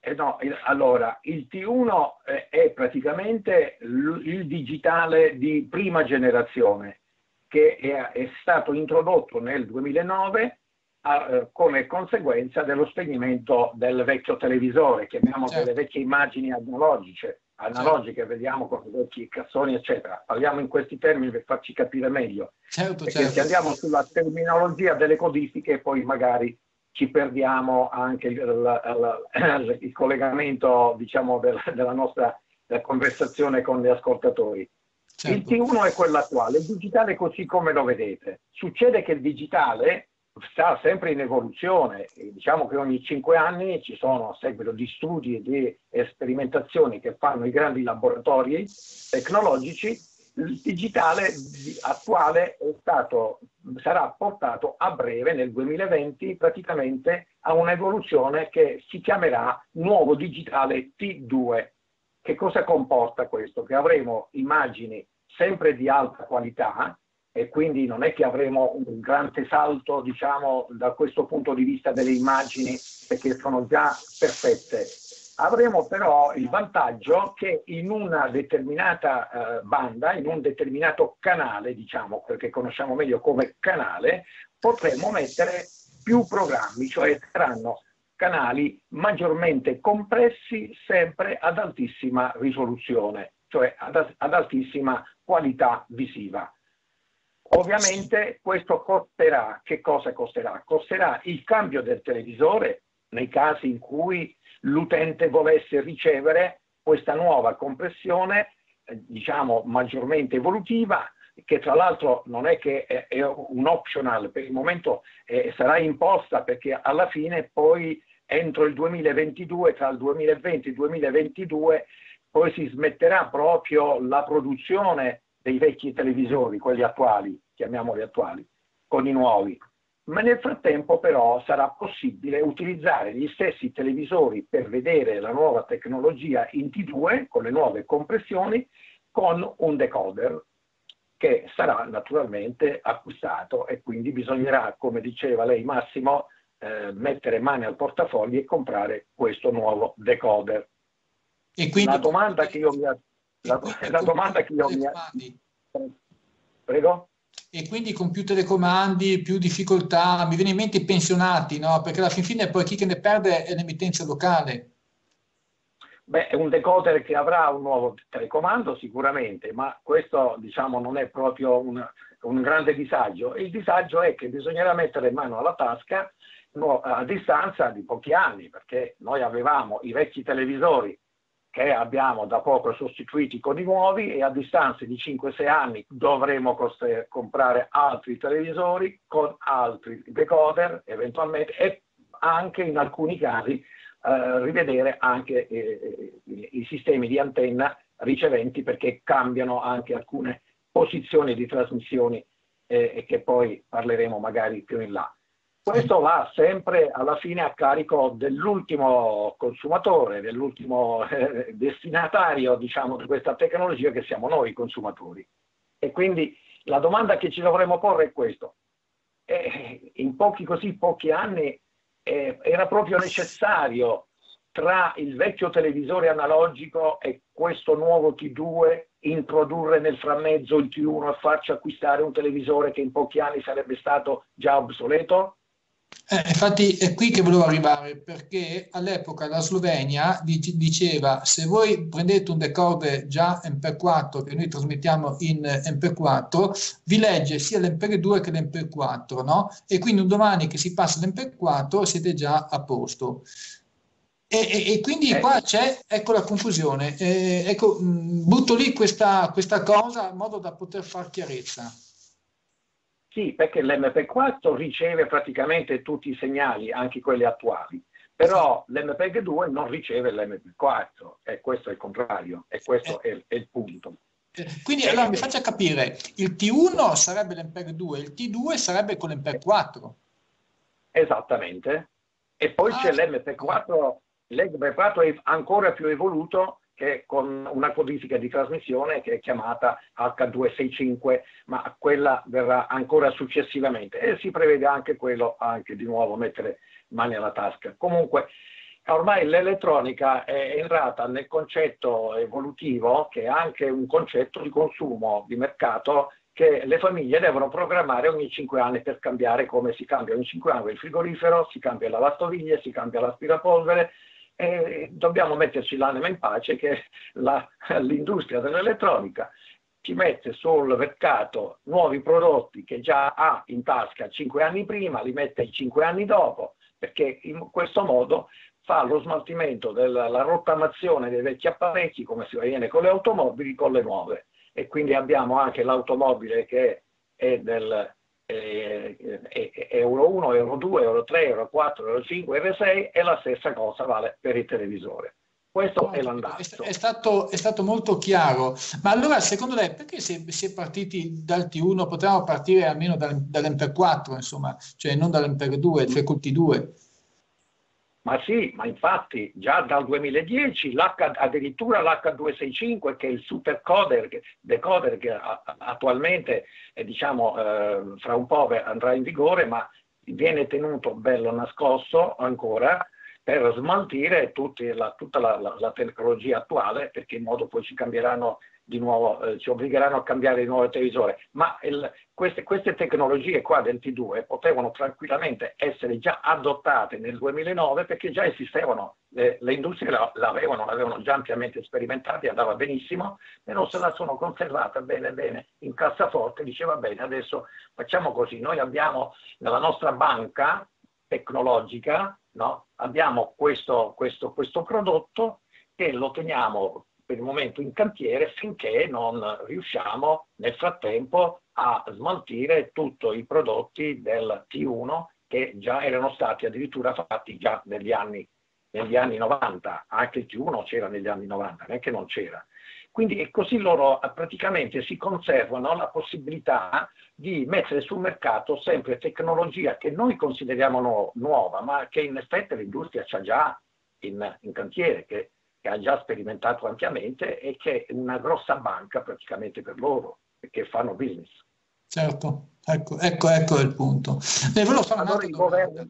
Eh no, allora, il T1 eh, è praticamente il digitale di prima generazione che è, è stato introdotto nel 2009 eh, come conseguenza dello spegnimento del vecchio televisore, chiamiamo certo. delle vecchie immagini analogiche, analogiche certo. vediamo con i vecchi cassoni, eccetera. Parliamo in questi termini per farci capire meglio. Certo, perché certo. se andiamo sulla terminologia delle codifiche, poi magari ci perdiamo anche il, il, il collegamento diciamo, del, della nostra conversazione con gli ascoltatori. Certo. Il T1 è quello attuale, il digitale così come lo vedete. Succede che il digitale sta sempre in evoluzione, diciamo che ogni cinque anni ci sono a seguito di studi e di sperimentazioni che fanno i grandi laboratori tecnologici il digitale attuale stato, sarà portato a breve, nel 2020, praticamente a un'evoluzione che si chiamerà nuovo digitale T2. Che cosa comporta questo? Che avremo immagini sempre di alta qualità e quindi non è che avremo un grande salto, diciamo, da questo punto di vista delle immagini perché sono già perfette Avremo però il vantaggio che in una determinata eh, banda, in un determinato canale, diciamo, perché conosciamo meglio come canale, potremo mettere più programmi, cioè saranno canali maggiormente compressi sempre ad altissima risoluzione, cioè ad, ad altissima qualità visiva. Ovviamente questo costerà, che cosa costerà? Costerà il cambio del televisore nei casi in cui l'utente volesse ricevere questa nuova compressione, eh, diciamo maggiormente evolutiva, che tra l'altro non è che è, un optional, per il momento sarà imposta perché alla fine poi entro il 2022, tra il 2020 e il 2022, poi si smetterà proprio la produzione dei vecchi televisori, quelli attuali, chiamiamoli attuali, con i nuovi ma nel frattempo però sarà possibile utilizzare gli stessi televisori per vedere la nuova tecnologia in T2 con le nuove compressioni con un decoder che sarà naturalmente acquistato e quindi bisognerà, come diceva lei Massimo, eh, mettere mani al portafoglio e comprare questo nuovo decoder. E quindi, la domanda che io mi... La, la domanda che io mi... Prego? E quindi con più telecomandi, più difficoltà, mi viene in mente i pensionati, no? perché alla fin fine poi chi che ne perde è l'emittenza locale. Beh, è un decoder che avrà un nuovo telecomando sicuramente, ma questo diciamo non è proprio un, un grande disagio. Il disagio è che bisognerà mettere mano alla tasca no, a distanza di pochi anni, perché noi avevamo i vecchi televisori che abbiamo da poco sostituiti con i nuovi e a distanza di 5-6 anni dovremo cost- comprare altri televisori con altri decoder eventualmente e anche in alcuni casi eh, rivedere anche eh, i sistemi di antenna riceventi perché cambiano anche alcune posizioni di trasmissioni eh, e che poi parleremo magari più in là. Questo va sempre alla fine a carico dell'ultimo consumatore, dell'ultimo eh, destinatario diciamo, di questa tecnologia che siamo noi consumatori. E quindi la domanda che ci dovremmo porre è questo. eh, in pochi così pochi anni eh, era proprio necessario tra il vecchio televisore analogico e questo nuovo T2 introdurre nel frammezzo il T1 e farci acquistare un televisore che in pochi anni sarebbe stato già obsoleto? Eh, infatti è qui che volevo arrivare perché all'epoca la Slovenia diceva se voi prendete un decoder già MP4 che noi trasmettiamo in MP4 vi legge sia l'MP2 che l'MP4 no? e quindi un domani che si passa l'MP4 siete già a posto. E, e, e quindi eh. qua c'è, ecco la confusione, eh, ecco, mh, butto lì questa, questa cosa in modo da poter far chiarezza. Sì, perché l'MP4 riceve praticamente tutti i segnali, anche quelli attuali, però l'MPEG 2 non riceve l'MP4 e questo è il contrario e questo è, è, il punto. Quindi allora mi faccia capire, il T1 sarebbe l'MPEG 2, il T2 sarebbe con l'MP4. Esattamente. E poi ah, c'è l'MP4 l'MP4 è ancora più evoluto che con una codifica di trasmissione che è chiamata H265, ma quella verrà ancora successivamente e si prevede anche quello, anche di nuovo mettere mani alla tasca. Comunque ormai l'elettronica è entrata nel concetto evolutivo che è anche un concetto di consumo di mercato che le famiglie devono programmare ogni 5 anni per cambiare come si cambia ogni 5 anni il frigorifero, si cambia la lavastoviglie, si cambia l'aspirapolvere, e dobbiamo metterci l'anima in pace che la, l'industria dell'elettronica. Ci mette sul mercato nuovi prodotti che già ha in tasca 5 anni prima, li mette 5 anni dopo, perché in questo modo fa lo smaltimento della rottamazione dei vecchi apparecchi come si avviene con le automobili con le nuove. E quindi abbiamo anche l'automobile che è del Euro 1, Euro 2, Euro 3, Euro 4, Euro 5, Euro 6 e la stessa cosa vale per il televisore. Questo è l'andazzo. È stato, è stato, molto chiaro, ma allora secondo lei perché si è, si è partiti dal T1? Potevamo partire almeno dal, dall'MP4, insomma, cioè non dall'MP2, cioè col T2? Ma sì, ma infatti già dal 2010 addirittura l'H265 che è il supercoder, decoder che attualmente eh, diciamo, eh, fra un po' andrà in vigore, ma viene tenuto bello nascosto ancora per smaltire la, tutta la, la, la, tecnologia attuale perché in modo poi ci cambieranno di nuovo, eh, ci obbligheranno a cambiare di nuovo il televisore, ma il, queste, queste, tecnologie qua del T2 potevano tranquillamente essere già adottate nel 2009 perché già esistevano, le, le industrie l'avevano, l'avevano già ampiamente sperimentate, andava benissimo, però se la sono conservata bene bene in cassaforte, diceva bene, adesso facciamo così, noi abbiamo nella nostra banca tecnologica, no? abbiamo questo, questo, questo prodotto e lo teniamo per il momento in cantiere finché non riusciamo nel frattempo a smaltire tutti i prodotti del T1 che già erano stati addirittura fatti già negli anni, negli anni 90, anche il T1 c'era negli anni 90, non è che non c'era. Quindi così loro praticamente si conservano la possibilità di mettere sul mercato sempre tecnologia che noi consideriamo nuova, ma che in effetti l'industria c'ha già in, in cantiere, che che ha già sperimentato ampiamente e che è una grossa banca praticamente per loro, perché fanno business. Certo, ecco, ecco, ecco il punto. Fare allora, il, governo,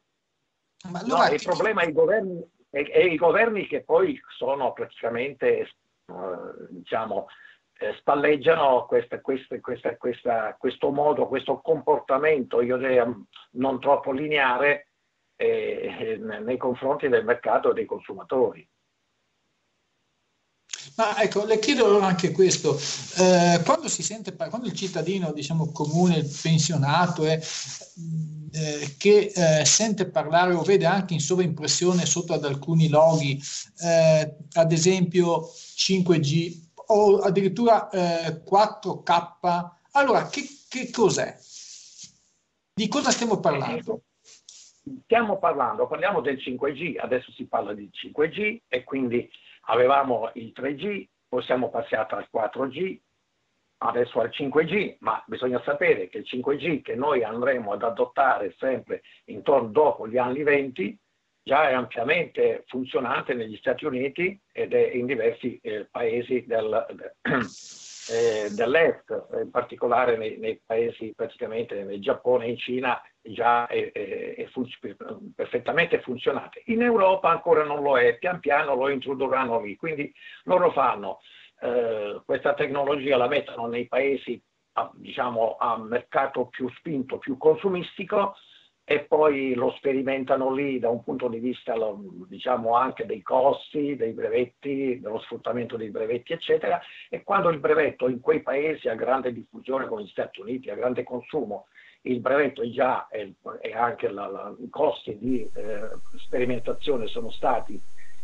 allora, no, il problema è i governi, è, è i governi che poi sono praticamente, uh, diciamo, eh, spalleggiano questa, questa, questa, questo modo, questo comportamento, io direi non troppo lineare, eh, nei confronti del mercato e dei consumatori. Ma ecco, le chiedo anche questo, eh, quando sente, quando il cittadino, diciamo, comune, il pensionato, è, eh, che eh, sente parlare o vede anche in sovraimpressione sotto ad alcuni loghi, eh, ad esempio 5G o addirittura 4K, eh, allora che, che cos'è? Di cosa stiamo parlando? Stiamo parlando, parliamo del 5G, adesso si parla di 5G e quindi avevamo il 3G, poi siamo passati al 4G, adesso al 5G, ma bisogna sapere che il 5G che noi andremo ad adottare sempre intorno dopo gli anni 20 già è ampiamente funzionante negli Stati Uniti ed è in diversi eh, paesi del, eh, dell'est, in particolare nei, nei, paesi praticamente nel Giappone e in Cina già è, è, è fun- perfettamente funzionante. In Europa ancora non lo è, pian piano lo introdurranno lì, quindi loro fanno eh, questa tecnologia, la mettono nei paesi a, diciamo, a mercato più spinto, più consumistico e poi lo sperimentano lì da un punto di vista diciamo anche dei costi, dei brevetti, dello sfruttamento dei brevetti eccetera e quando il brevetto in quei paesi a grande diffusione come gli Stati Uniti, a grande consumo, il brevetto è già e, anche la, la, i costi di eh, sperimentazione sono stati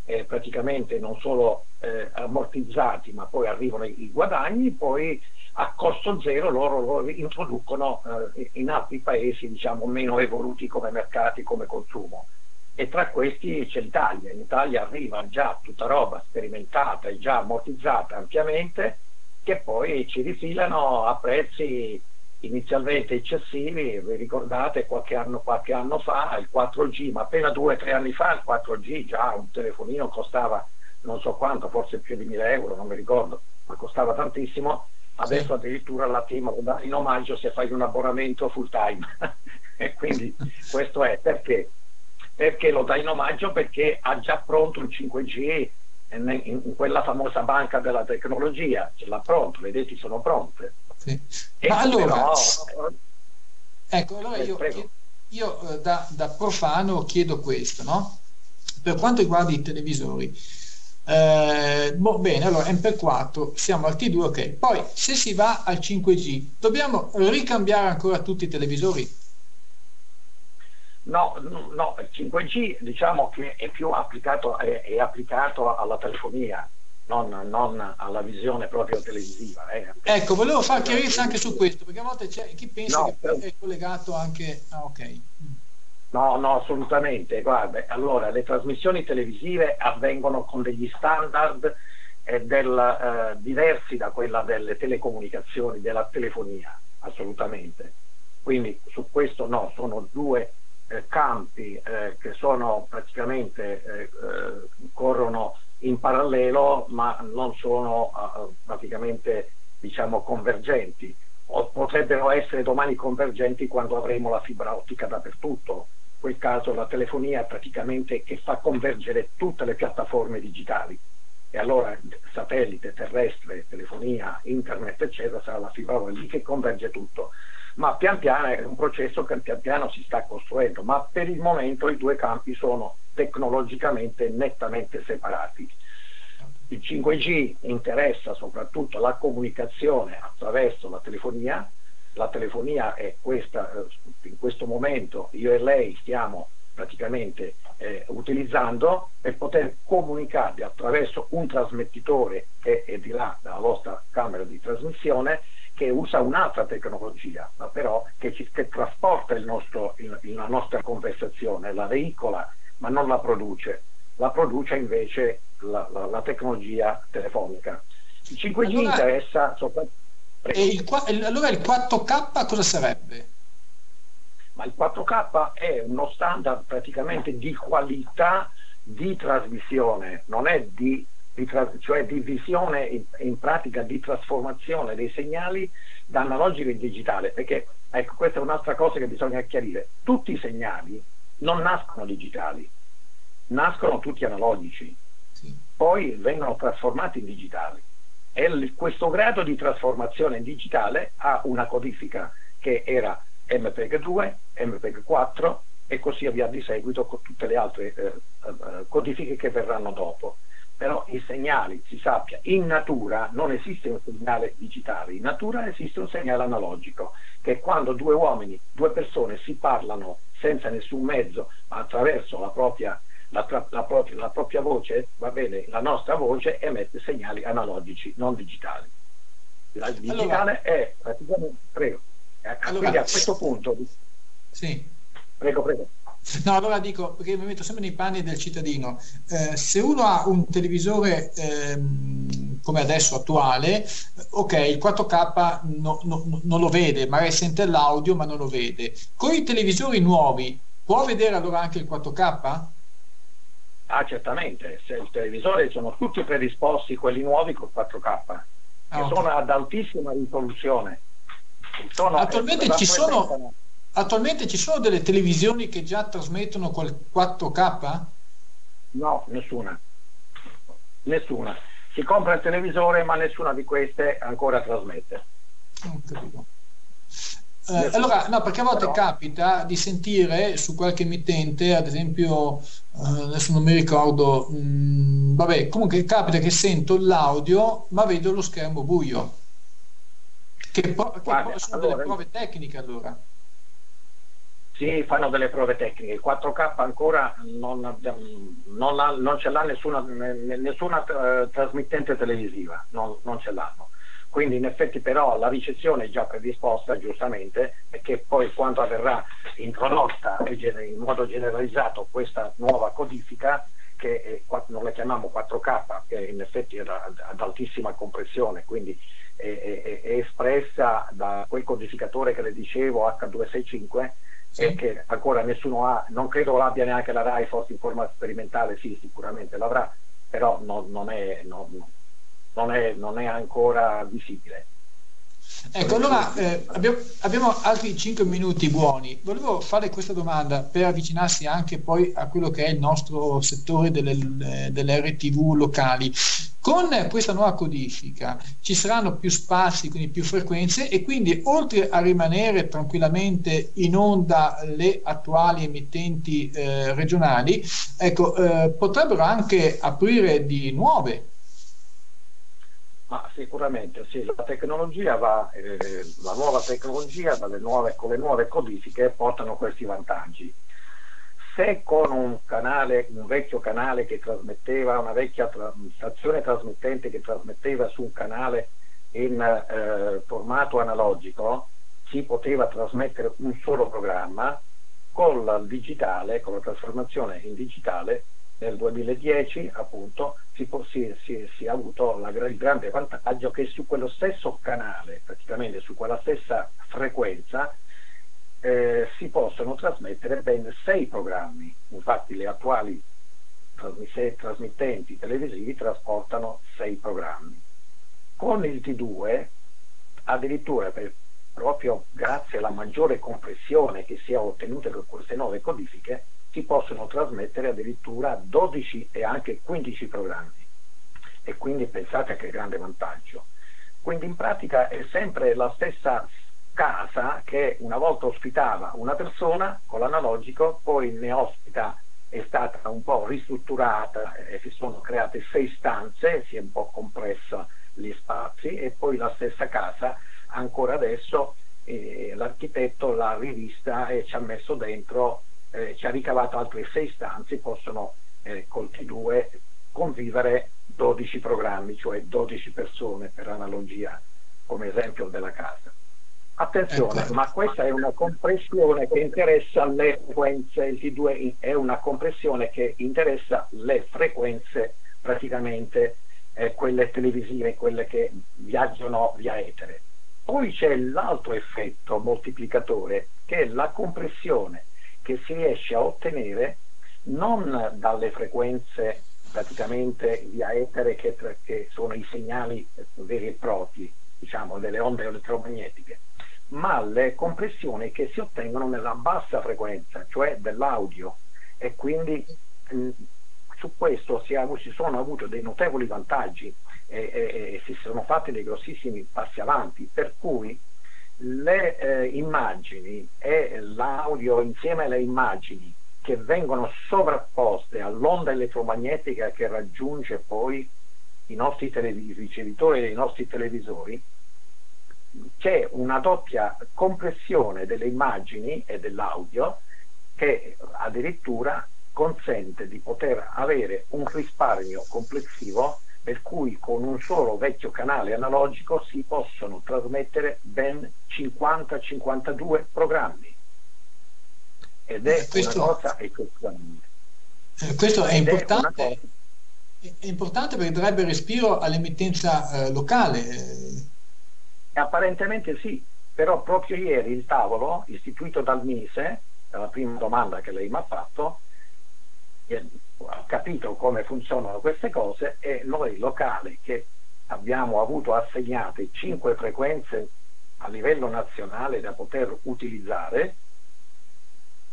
eh, praticamente non solo eh, ammortizzati ma poi arrivano i, i guadagni, poi a costo zero loro lo introducono eh, in altri paesi diciamo, meno evoluti come mercati, come consumo. E tra questi c'è l'Italia. In Italia arriva già tutta roba sperimentata e già ammortizzata ampiamente, che poi ci rifilano a prezzi inizialmente eccessivi. Vi ricordate qualche anno, qualche anno fa il 4G, ma appena due o tre anni fa il 4G già un telefonino costava non so quanto, forse più di 1000 euro, non mi ricordo, ma costava tantissimo. Adesso sì. addirittura la team lo dà in omaggio se fai un abbonamento full time. E quindi questo è. Perché? Perché lo dà in omaggio? Perché ha già pronto un 5G in quella famosa banca della tecnologia ce l'ha pronto le reti sono pronte sì. ma allora però, ecco allora eh, io, io, eh, da, da profano chiedo questo no? per quanto riguarda i televisori eh, boh, bene, allora MP4 siamo al T2, ok. Poi se si va al 5G, dobbiamo ricambiare ancora tutti i televisori? No, no, il 5G diciamo che è più applicato, è, è applicato alla telefonia, non, non, alla visione proprio televisiva. Eh. Ecco, volevo far chiarezza anche su questo, perché a volte c'è chi pensa no, che è collegato anche... Ah, ok. No, no, assolutamente. Guarda, allora, le trasmissioni televisive avvengono con degli standard eh, del, eh, diversi da quella delle telecomunicazioni, della telefonia, assolutamente. Quindi su questo no, sono due eh, campi eh, che sono praticamente eh, corrono in parallelo ma non sono praticamente diciamo convergenti. O potrebbero essere domani convergenti quando avremo la fibra ottica dappertutto. Quel caso la telefonia praticamente che fa convergere tutte le piattaforme digitali. E allora satellite, terrestre, telefonia, internet eccetera sarà la fibra lì che converge tutto ma pian piano è un processo che pian piano si sta costruendo ma per il momento i due campi sono tecnologicamente nettamente separati. Il 5G interessa soprattutto la comunicazione attraverso la telefonia. La telefonia è questa, eh, in questo momento io e lei stiamo praticamente eh, utilizzando per poter comunicare attraverso un trasmettitore che è di là dalla vostra camera di trasmissione che usa un'altra tecnologia, ma però che, ci, che trasporta il nostro, il, la nostra conversazione, la veicola, ma non la produce. La produce invece la, la, la tecnologia telefonica. Il 5G allora... interessa soprattutto e il, allora il 4K cosa sarebbe? Ma il 4K è uno standard praticamente di qualità di trasmissione, non è di, di cioè di visione in, in, pratica di trasformazione dei segnali da analogico in digitale, perché ecco questa è un'altra cosa che bisogna chiarire, tutti i segnali non nascono digitali, nascono tutti analogici, sì. poi vengono trasformati in digitali e questo grado di trasformazione digitale ha una codifica che era MPEG 2, MPEG 4 e così via di seguito con tutte le altre eh, eh, codifiche che verranno dopo. Però i segnali, si sappia, in natura non esiste un segnale digitale, in natura esiste un segnale analogico, che quando due uomini, due persone si parlano senza nessun mezzo, ma attraverso la propria la, la, propria, la, propria, voce, va bene, la nostra voce emette segnali analogici, non digitali. Il digitale allora, è praticamente, prego, allora, quindi a questo punto, sì. prego, prego. No, allora dico, perché mi metto sempre nei panni del cittadino, eh, se uno ha un televisore ehm, come adesso attuale, ok, il 4K no, no, non lo vede, magari sente l'audio ma non lo vede. Con i televisori nuovi può vedere allora anche il 4K? Ah, certamente, se il televisore sono tutti predisposti, quelli nuovi col 4K, ah, che okay. sono ad altissima risoluzione. Sono, Attualmente ci sono, attualmente ci sono delle televisioni che già trasmettono 4K? No, nessuna. Nessuna. Si compra il televisore ma nessuna di queste ancora trasmette. Eh, allora, no, perché a volte Però... capita di sentire su qualche emittente, ad esempio, eh, adesso non mi ricordo, mh, mm, vabbè, comunque capita che sento l'audio ma vedo lo schermo buio. Che, po- che Guarda, sono allora, delle prove tecniche allora. Sì, fanno delle prove tecniche. Il 4K ancora non, non, ha, non ce l'ha nessuna, nessuna uh, trasmittente televisiva, non, non, ce l'hanno. Quindi in effetti però la ricezione è già predisposta giustamente perché poi quando avverrà introdotta in modo generalizzato questa nuova codifica che è, non la chiamiamo 4K, che in effetti è ad altissima compressione, quindi è, è, è espressa da quel codificatore che le dicevo H265 sì. che ancora nessuno ha, non credo l'abbia neanche la RAI, forse in forma sperimentale sì, sicuramente l'avrà, però non, non, è, non, non è, non è ancora visibile. Ecco, allora eh, abbiamo, abbiamo, altri 5 minuti buoni. Volevo fare questa domanda per avvicinarsi anche poi a quello che è il nostro settore delle, delle RTV locali. Con questa nuova codifica ci saranno più spazi, quindi più frequenze e quindi oltre a rimanere tranquillamente in onda le attuali emittenti eh, regionali, ecco, eh, potrebbero anche aprire di nuove ma sicuramente sì, la tecnologia va, eh, la nuova tecnologia nuove, con le nuove codifiche portano questi vantaggi. Se con un canale, un vecchio canale che trasmetteva, una vecchia tra, stazione trasmettente che trasmetteva su un canale in eh, formato analogico, si poteva trasmettere un solo programma, con il digitale, con la trasformazione in digitale, nel 2010 appunto si, si, si, si, ha avuto la, il grande vantaggio che su quello stesso canale, praticamente su quella stessa frequenza, eh, si possono trasmettere ben sei programmi. Infatti le attuali trasmittenti televisivi trasportano sei programmi. Con il T2 addirittura per, proprio grazie alla maggiore compressione che si è ottenuta con queste nuove codifiche si possono trasmettere addirittura 12 e anche 15 programmi e quindi pensate a che grande vantaggio. Quindi in pratica è sempre la stessa casa che una volta ospitava una persona con l'analogico, poi ne ospita è stata un po' ristrutturata e si sono create sei stanze, si è un po' compressa gli spazi e poi la stessa casa ancora adesso eh, l'architetto l'ha rivista e ci ha messo dentro eh, ci ha ricavato altre sei stanze, possono eh, col T2 convivere 12 programmi, cioè 12 persone per analogia come esempio della casa. Attenzione, ecco. ma questa è una compressione che interessa le frequenze, il T2 è una compressione che interessa le frequenze praticamente eh, quelle televisive, quelle che viaggiano via etere. Poi c'è l'altro effetto moltiplicatore che è la compressione che si riesce a ottenere non dalle frequenze praticamente via etere che, che sono i segnali veri e propri, diciamo, delle onde elettromagnetiche, ma le compressioni che si ottengono nella bassa frequenza, cioè dell'audio. E quindi mh, su questo si, ha, si, sono avuti dei notevoli vantaggi e, e, e, si sono fatti dei grossissimi passi avanti, per cui le eh, immagini e l'audio insieme alle immagini che vengono sovrapposte all'onda elettromagnetica che raggiunge poi i nostri ricevitori dei nostri televisori, c'è una doppia compressione delle immagini e dell'audio che addirittura consente di poter avere un risparmio complessivo per cui con un solo vecchio canale analogico si possono trasmettere ben 50-52 programmi ed è questo, una cosa eccezionale. Eh, questo è importante, è, è importante, perché darebbe respiro all'emittenza eh, locale. Apparentemente sì, però proprio ieri il tavolo istituito dal Mise, la prima domanda che lei mi ha fatto, ha capito come funzionano queste cose e noi locali che abbiamo avuto assegnate cinque frequenze a livello nazionale da poter utilizzare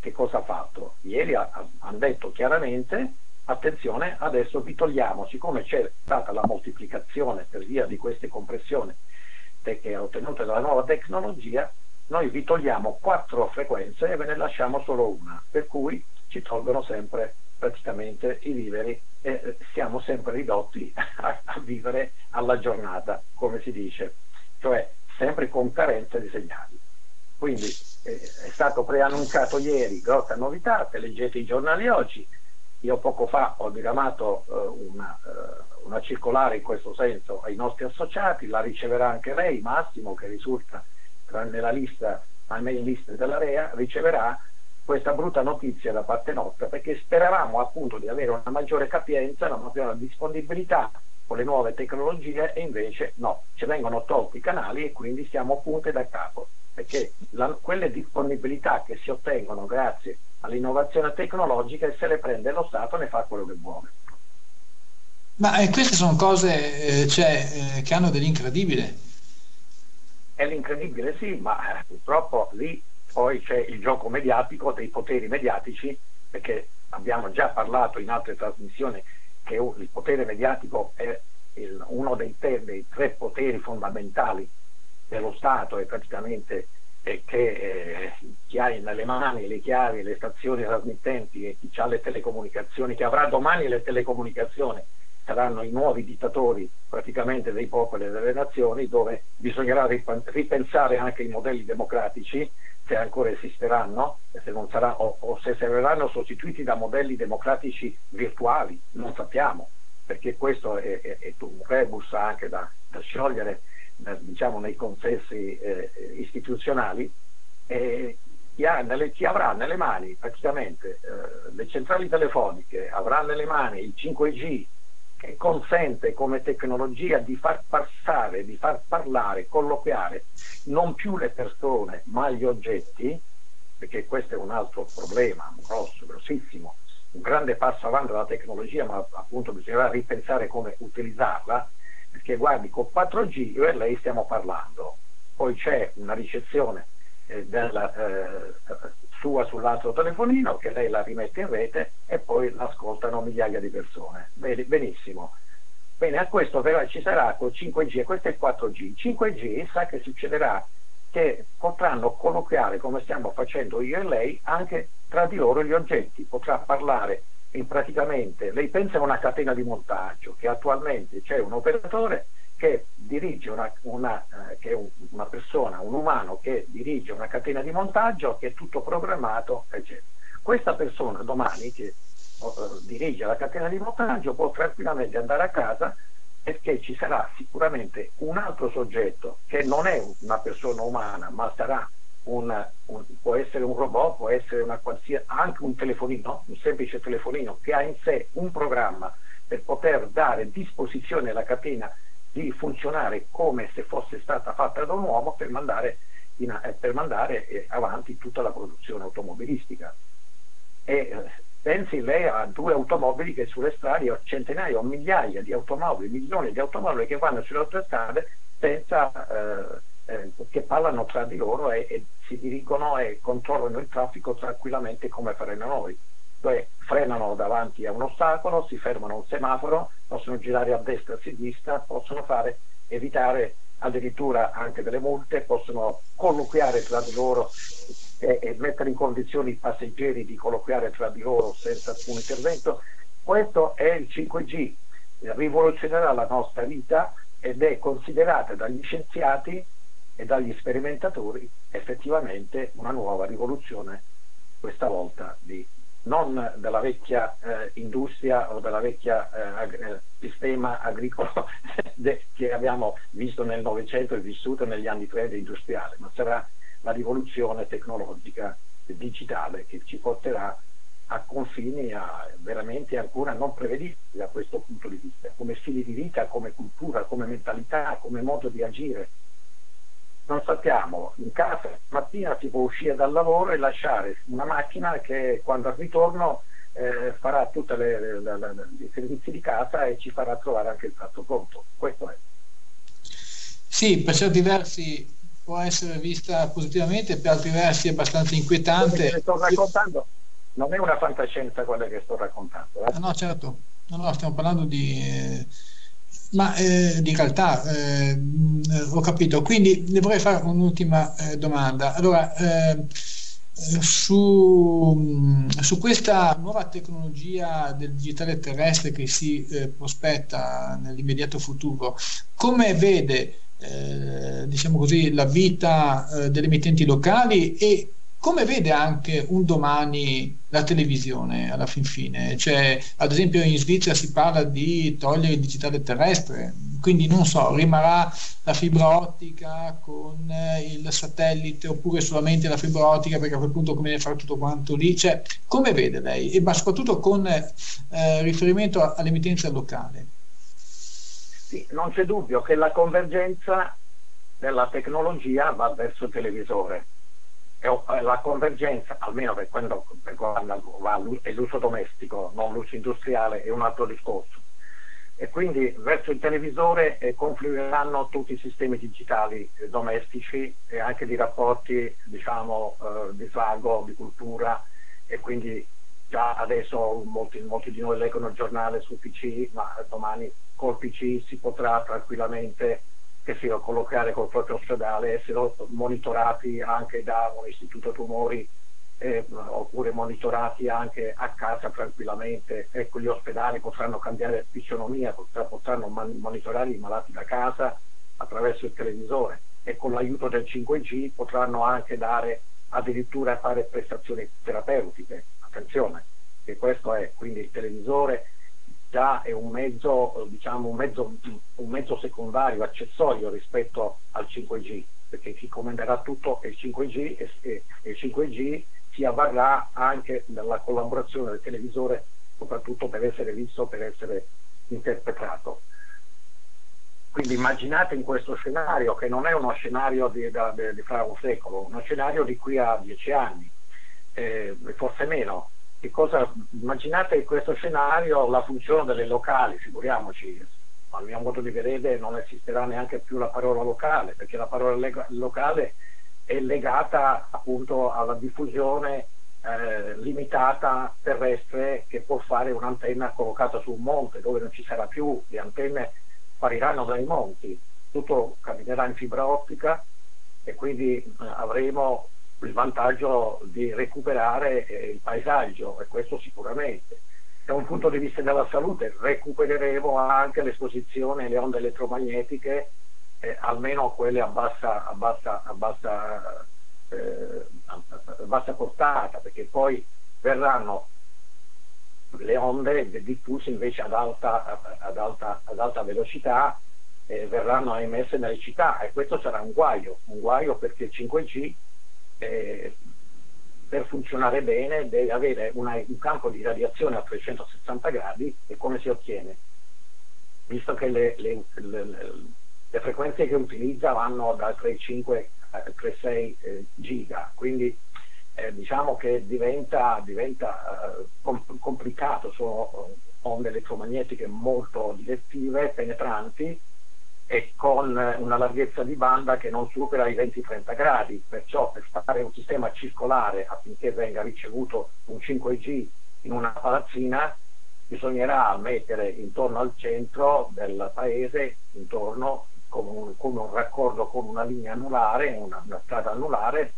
che cosa ha fatto? Ieri hanno detto chiaramente attenzione, adesso vi togliamo, siccome c'è stata la moltiplicazione per via di queste compressioni che ottenute dalla nuova tecnologia, noi vi togliamo quattro frequenze e ve ne lasciamo solo una, per cui ci tolgono sempre praticamente i viveri e siamo sempre ridotti a, a vivere alla giornata, come si dice, cioè sempre con carenza di segnali. Quindi eh, è stato preannunciato ieri, grossa novità, se leggete i giornali oggi, io poco fa ho diramato eh, una, eh, una, circolare in questo senso ai nostri associati, la riceverà anche lei, Massimo, che risulta nella lista, la mail list della REA, riceverà questa brutta notizia da parte nostra perché speravamo appunto di avere una maggiore capienza, una maggiore disponibilità con le nuove tecnologie e invece no, ci vengono tolti i canali e quindi siamo punte da capo perché la, quelle disponibilità che si ottengono grazie all'innovazione tecnologica se le prende lo Stato ne fa quello che vuole. Ma eh, queste sono cose eh, cioè, eh, che hanno dell'incredibile. È l'incredibile sì, ma eh, purtroppo lì poi c'è il gioco mediatico dei poteri mediatici, perché abbiamo già parlato in altre trasmissioni che il potere mediatico è il, uno dei, te, dei, tre poteri fondamentali dello Stato e praticamente eh, che eh, chi ha nelle mani le chiavi, le stazioni trasmittenti e chi ha le telecomunicazioni, che avrà domani le telecomunicazioni, saranno i nuovi dittatori praticamente dei popoli e delle nazioni, dove bisognerà ripensare anche i modelli democratici, se ancora esisteranno, se sarà, o, o se verranno sostituiti da modelli democratici virtuali, non sappiamo, perché questo è, è, è un rebus anche da, da sciogliere diciamo, nei consessi eh, istituzionali, eh, chi, nelle, chi, avrà nelle mani praticamente eh, le centrali telefoniche, avrà nelle mani il 5G consente come tecnologia di far passare, di far parlare, colloquiare non più le persone ma gli oggetti, perché questo è un altro problema, grosso, grossissimo, un grande passo avanti della tecnologia, ma appunto bisognerà ripensare come utilizzarla, perché guardi, con 4G io e lei stiamo parlando, poi c'è una ricezione eh, della, eh, sua sull'altro telefonino che lei la rimette in rete e poi l'ascoltano migliaia di persone. Benissimo. Bene, a questo però ci sarà col 5G e questo è il 4G. 5G sa che succederà che potranno colloquiare come stiamo facendo io e lei anche tra di loro gli oggetti, potrà parlare in praticamente, lei pensa a una catena di montaggio che attualmente c'è un operatore che dirige una, una, eh, una persona, un umano che dirige una catena di montaggio che è tutto programmato, eccetera. Questa persona domani che uh, dirige la catena di montaggio può tranquillamente andare a casa perché ci sarà sicuramente un altro soggetto che non è una persona umana, ma sarà un, un, può essere un robot, può essere anche un telefonino, un semplice telefonino che ha in sé un programma per poter dare disposizione alla catena di funzionare come se fosse stata fatta da un uomo per mandare, in, eh, per mandare eh, avanti tutta la produzione automobilistica. E, eh, pensi lei a due automobili che sulle strade, ho centinaia o migliaia di automobili, milioni di automobili che vanno sulle autostrade senza, eh, che parlano tra di loro e, e, si dirigono e controllano il traffico tranquillamente come faremo noi cioè frenano davanti a un ostacolo, si fermano a un semaforo, possono girare a destra e a sinistra, possono fare, evitare addirittura anche delle multe, possono colloquiare tra di loro e, e mettere in condizioni i passeggeri di colloquiare tra di loro senza alcun intervento. Questo è il 5G, rivoluzionerà la nostra vita ed è considerata dagli scienziati e dagli sperimentatori effettivamente una nuova rivoluzione, questa volta di non della vecchia eh, industria o della vecchia eh, eh, sistema agricolo che abbiamo visto nel Novecento e vissuto negli anni 30 industriale, ma sarà la rivoluzione tecnologica digitale che ci porterà a confini a veramente ancora non prevedibili da questo punto di vista, come stili di vita, come cultura, come mentalità, come modo di agire non sappiamo, in casa mattina si può uscire dal lavoro e lasciare una macchina che quando al ritorno eh, farà tutti i servizi di casa e ci farà trovare anche il tratto pronto. Questo è. Sì, per certi versi può essere vista positivamente, per altri versi è abbastanza inquietante. Sto raccontando non è una fantascienza quella che sto raccontando. Eh? Ah, no, certo, no, no, stiamo parlando di... Eh, ma eh, di realtà eh, ho capito, quindi le vorrei fare un'ultima eh, domanda. Allora, eh, su, su, questa nuova tecnologia del digitale terrestre che si eh, prospetta nell'immediato futuro, come vede eh, diciamo così, la vita delle emittenti locali e come vede anche un domani la televisione alla fin fine? Cioè, ad esempio in Svizzera si parla di togliere il digitale terrestre, quindi non so, rimarrà la fibra ottica con eh, il satellite oppure solamente la fibra ottica perché a quel punto conviene fare tutto quanto lì? Cioè, come vede lei? E ma soprattutto con eh, riferimento all'emittenza locale. Sì, non c'è dubbio che la convergenza della tecnologia va verso il televisore la convergenza, almeno per quando riguarda l'uso domestico, non l'uso industriale, è un altro discorso. E quindi verso il televisore eh, confluiranno tutti i sistemi digitali eh, domestici e anche di rapporti diciamo, eh, di svago, di cultura e quindi già adesso molti, molti di noi leggono il giornale su PC, ma domani col PC si potrà tranquillamente che si collocare col proprio ospedale, essere monitorati anche da un istituto tumori eh, oppure monitorati anche a casa tranquillamente. Ecco, gli ospedali potranno cambiare fisionomia, potranno monitorare i malati da casa attraverso il televisore e con l'aiuto del 5G potranno anche dare addirittura fare prestazioni terapeutiche. Attenzione, che questo è quindi il televisore già è un mezzo, diciamo, un mezzo, un mezzo secondario, accessorio rispetto al 5G, perché chi comanderà tutto è il 5G e, il 5G si avvarrà anche della collaborazione del televisore, soprattutto per essere visto, per essere interpretato. Quindi immaginate in questo scenario, che non è uno scenario di, di, di fra un secolo, uno scenario di qui a dieci anni, eh, forse meno, cosa, immaginate in questo scenario la funzione delle locali, figuriamoci, al mio modo di vedere non esisterà neanche più la parola locale, perché la parola locale è legata appunto alla diffusione eh, limitata terrestre che può fare un'antenna collocata su un monte dove non ci sarà più, le antenne spariranno dai monti, tutto camminerà in fibra ottica e quindi eh, avremo il vantaggio di recuperare eh, il paesaggio e questo sicuramente. Da un punto di vista della salute recupereremo anche l'esposizione alle onde elettromagnetiche, eh, almeno quelle a bassa, a bassa, a bassa, eh, a bassa portata, perché poi verranno le onde diffuse invece ad alta, ad alta, ad alta velocità eh, verranno emesse nelle città e questo sarà un guaio, un guaio perché il 5G eh, per funzionare bene deve avere una, un campo di radiazione a 360 gradi e come si ottiene? Visto che le, le, le, le frequenze che utilizza vanno da 3,5 a 3,6 eh, giga, quindi eh, diciamo che diventa, diventa eh, complicato, sono onde elettromagnetiche molto direttive, penetranti, e con una larghezza di banda che non supera i 20-30 gradi, perciò per fare un sistema circolare affinché venga ricevuto un 5G in una palazzina bisognerà mettere intorno al centro del paese, intorno come un, come un raccordo con una linea anulare, una, una strada anulare,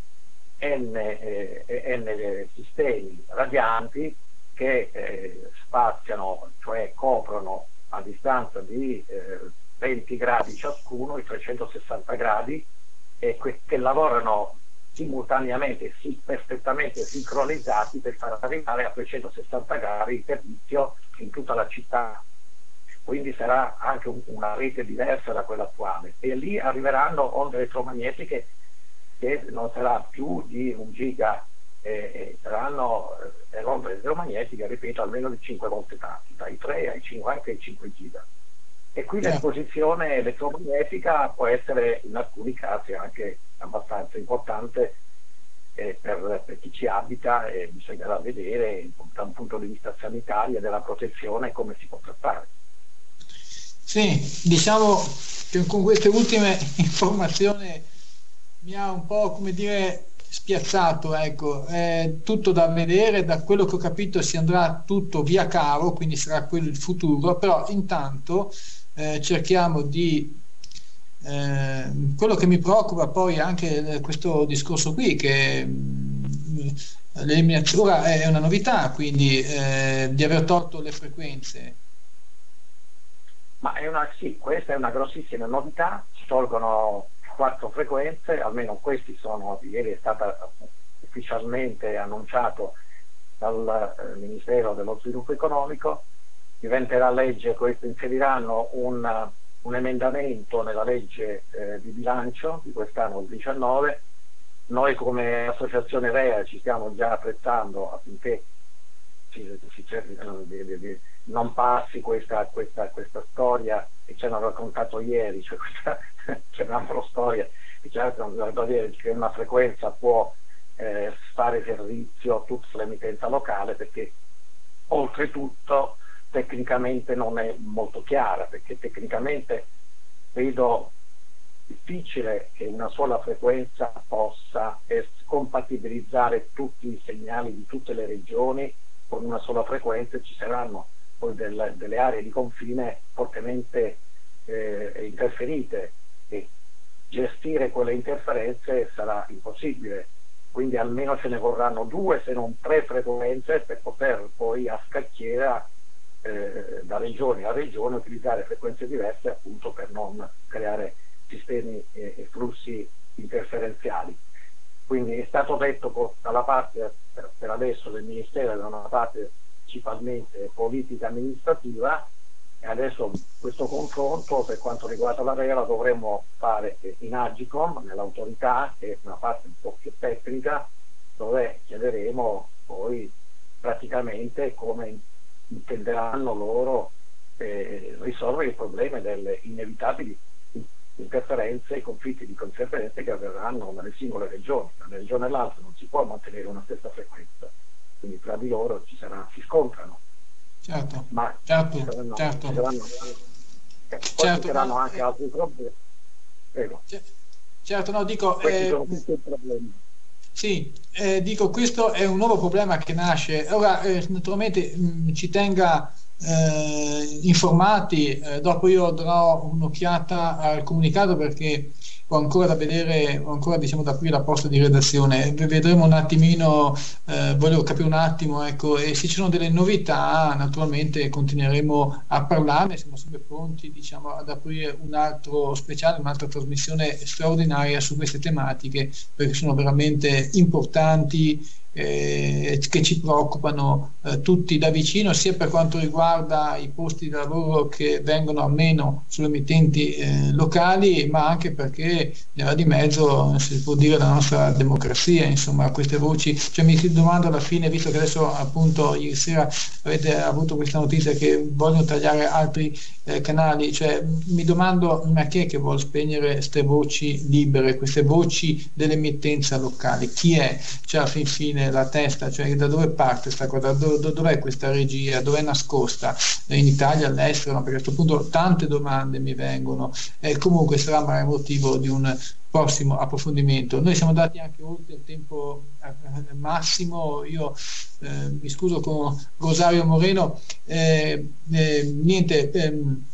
n, eh, n sistemi radianti che eh, spaziano, cioè coprono a distanza di eh, 20 gradi ciascuno, i 360 gradi, e que- che lavorano simultaneamente, sì, perfettamente sincronizzati per far arrivare a 360 gradi il servizio in tutta la città. Quindi sarà anche un- una rete diversa da quella attuale e lì arriveranno onde elettromagnetiche che non sarà più di un giga e, saranno eh, onde elettromagnetiche, ripeto, almeno di 5 volte tanti, dai 3 ai 5, anche ai 5 giga e qui l'esposizione elettromagnetica può essere in alcuni casi anche abbastanza importante eh, per, per, chi ci abita e bisognerà vedere da un punto di vista sanitario e della protezione come si può trattare. Sì, diciamo che con queste ultime informazioni mi ha un po' come dire spiazzato, ecco, è tutto da vedere, da quello che ho capito si andrà tutto via cavo, quindi sarà quello il futuro, però intanto eh, cerchiamo di eh, quello che mi preoccupa poi anche questo discorso qui che mh, l'eliminazione è una novità quindi eh, di aver tolto le frequenze. Ma è una, sì, questa è una grossissima novità si tolgono quattro frequenze, almeno questi sono, ieri è stata ufficialmente annunciato dal eh, Ministero dello Sviluppo Economico, diventerà legge, questo inseriranno un, un emendamento nella legge eh, di bilancio di quest'anno, il 19, noi come associazione REA ci stiamo già apprezzando affinché si, si cerchi di, di, non passi questa, questa, questa storia che ci hanno raccontato ieri, cioè questa chiamiamolo storia, certo che una frequenza può eh, fare servizio a tutta l'emittenza locale perché oltretutto tecnicamente non è molto chiara, perché tecnicamente vedo difficile che una sola frequenza possa compatibilizzare tutti i segnali di tutte le regioni con una sola frequenza ci saranno poi del, delle aree di confine fortemente eh, interferite e gestire quelle interferenze sarà impossibile. Quindi almeno ce ne vorranno due, se non tre frequenze per poter poi a scacchiera eh, da regione a regione utilizzare frequenze diverse appunto per non creare sistemi e, e flussi interferenziali. Quindi è stato detto dalla parte per, per adesso del Ministero da una parte principalmente politica amministrativa e adesso questo confronto per quanto riguarda la regola dovremmo fare in Agicom, nell'autorità, che è una parte un po' più tecnica, dove chiederemo poi praticamente come intenderanno loro eh, risolvere il problema delle inevitabili interferenze e conflitti di interferenze che avverranno nelle singole regioni. Da una regione all'altra non si può mantenere una stessa frequenza, quindi tra di loro ci sarà, si scontrano certo, ma certo, saranno, certo. Ci saranno, eh, certo, ci saranno anche altri problemi. Prego. Certo, no, dico... Eh, sì, eh, dico, questo è un nuovo problema che nasce. Ora, eh, naturalmente mh, mm, ci tenga eh, informati, eh, dopo io darò un'occhiata al comunicato perché ho ancora da vedere, ho ancora diciamo da qui la posta di redazione, vedremo un attimino, eh, volevo capire un attimo, ecco, e se ci sono delle novità naturalmente continueremo a parlarne, siamo sempre pronti diciamo, ad aprire un altro speciale, un'altra trasmissione straordinaria su queste tematiche perché sono veramente importanti eh, che ci preoccupano eh, tutti da vicino, sia per quanto riguarda i posti di lavoro che vengono a meno sulle emittenti eh, locali, ma anche perché ne va di mezzo, si può dire, la nostra democrazia, insomma, queste voci. Cioè, mi domando alla fine, visto che adesso appunto ieri sera avete avuto questa notizia che vogliono tagliare altri eh, canali, cioè mi domando ma chi è che vuole spegnere queste voci libere, queste voci dell'emittenza locale? Chi è? Cioè, alla fin fine la testa, cioè da dove parte questa cosa, do, do, dov'è questa regia, dove è nascosta, in Italia, all'estero, perché a questo punto tante domande mi vengono. E comunque sarà magari motivo di un prossimo approfondimento. Noi siamo andati anche oltre il tempo eh, massimo, io eh, mi scuso con Rosario Moreno, eh, eh niente. Ehm,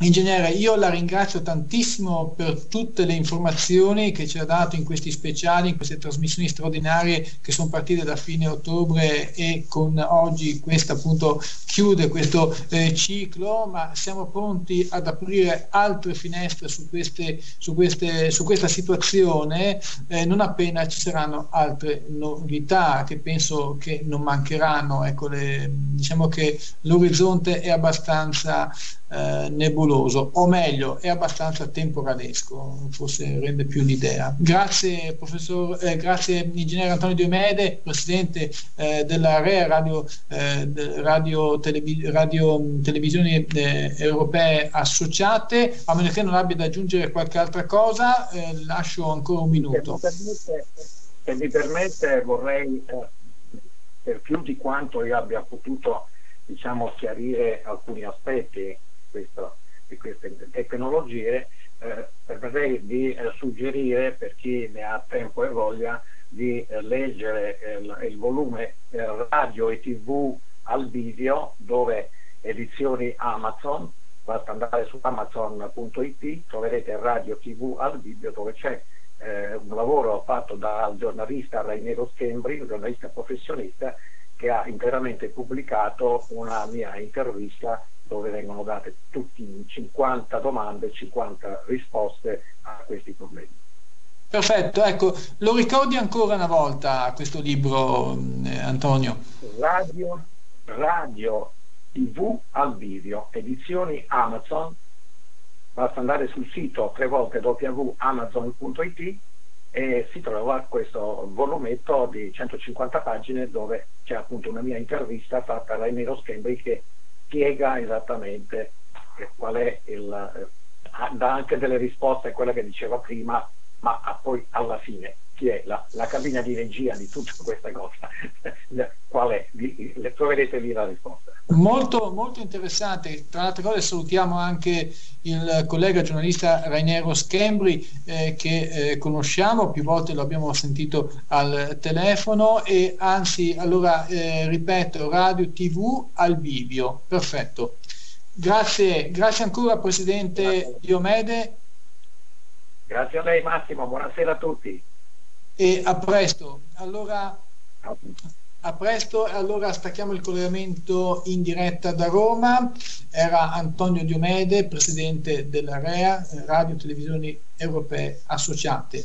Ingegnere, io la ringrazio tantissimo per tutte le informazioni che ci ha dato in questi speciali, in queste trasmissioni straordinarie che sono partite da fine ottobre e con oggi questa appunto chiude questo eh, ciclo, ma siamo pronti ad aprire altre finestre su, queste, su, queste, su questa situazione eh, non appena ci saranno altre novità che penso che non mancheranno. Ecco, le, diciamo che l'orizzonte è abbastanza eh, nebuloso, o meglio, è abbastanza temporalesco, forse rende più l'idea. Grazie, professor, eh, grazie ingegnere Antonio Diomede, presidente eh, della REA Radio, eh, radio, televi- radio Televisioni eh, Europee Associate, a meno che non abbia da aggiungere qualche altra cosa, eh, lascio ancora un minuto. Se mi permette, se mi permette vorrei, per più di quanto io abbia potuto diciamo, chiarire alcuni aspetti questo, di queste tecnologie, eh, permetterei di eh, suggerire per chi ne ha tempo e voglia di eh, leggere il, il volume eh, radio e tv al video dove edizioni Amazon basta andare su amazon.it troverete radio tv al video dove c'è eh, un lavoro fatto dal giornalista Rainero Schembri un giornalista professionista che ha interamente pubblicato una mia intervista dove vengono date tutte 50 domande, 50 risposte a questi problemi. Perfetto, ecco, lo ricordi ancora una volta questo libro, eh, Antonio? Radio, radio, TV al video, edizioni Amazon, basta andare sul sito tre volte www.amazon.it e si trova questo volumetto di 150 pagine dove c'è appunto una mia intervista fatta da Emiro Schembri che spiega esattamente qual è il, eh, dà anche delle risposte a quella che diceva prima, ma poi alla fine chi è la, la cabina di regia di tutta questa cosa, qual è, le troverete lì la risposta. Molto, molto interessante, tra le altre cose salutiamo anche il collega giornalista Rainero Schembri eh, che eh, conosciamo, più volte lo abbiamo sentito al telefono e anzi allora eh, ripeto radio tv al bivio, perfetto. Grazie, grazie ancora Presidente grazie. Diomede. Grazie a lei Massimo, buonasera a tutti e a presto. Allora, a presto, allora stacchiamo il collegamento in diretta da Roma. Era Antonio Diomede, presidente della REA, Radio Televisioni Europee Associate.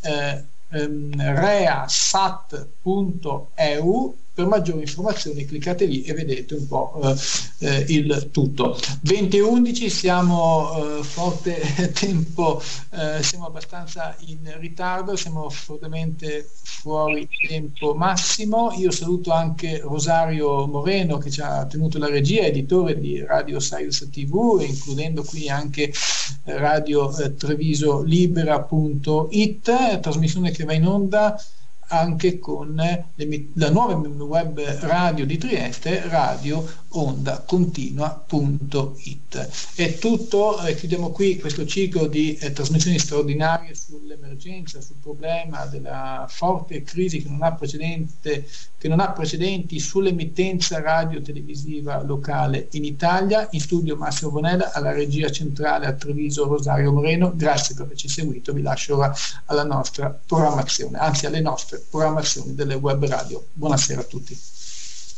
Eh, ehm, reasat.eu per maggiori informazioni cliccate lì e vedete un po' eh, eh il tutto. 2011 siamo eh, forte tempo, eh, siamo abbastanza in ritardo, siamo fortemente fuori tempo massimo. Io saluto anche Rosario Moreno che ci ha tenuto la regia, editore di Radio Science TV, includendo qui anche eh, Radio eh, Treviso Libera.it, trasmissione che va in onda anche con la nuova web radio di Trieste, radio ondacontinua.it. È tutto, eh, chiudiamo qui questo ciclo di eh, trasmissioni straordinarie sull'emergenza, sul problema della forte crisi che non ha, che non ha precedenti sull'emittenza radio televisiva locale in Italia. In studio Massimo Bonella, alla regia centrale a Treviso Rosario Moreno. Grazie per averci seguito, vi lascio ora alla nostra programmazione, anzi alle nostre programmazioni delle web radio. Buonasera a tutti.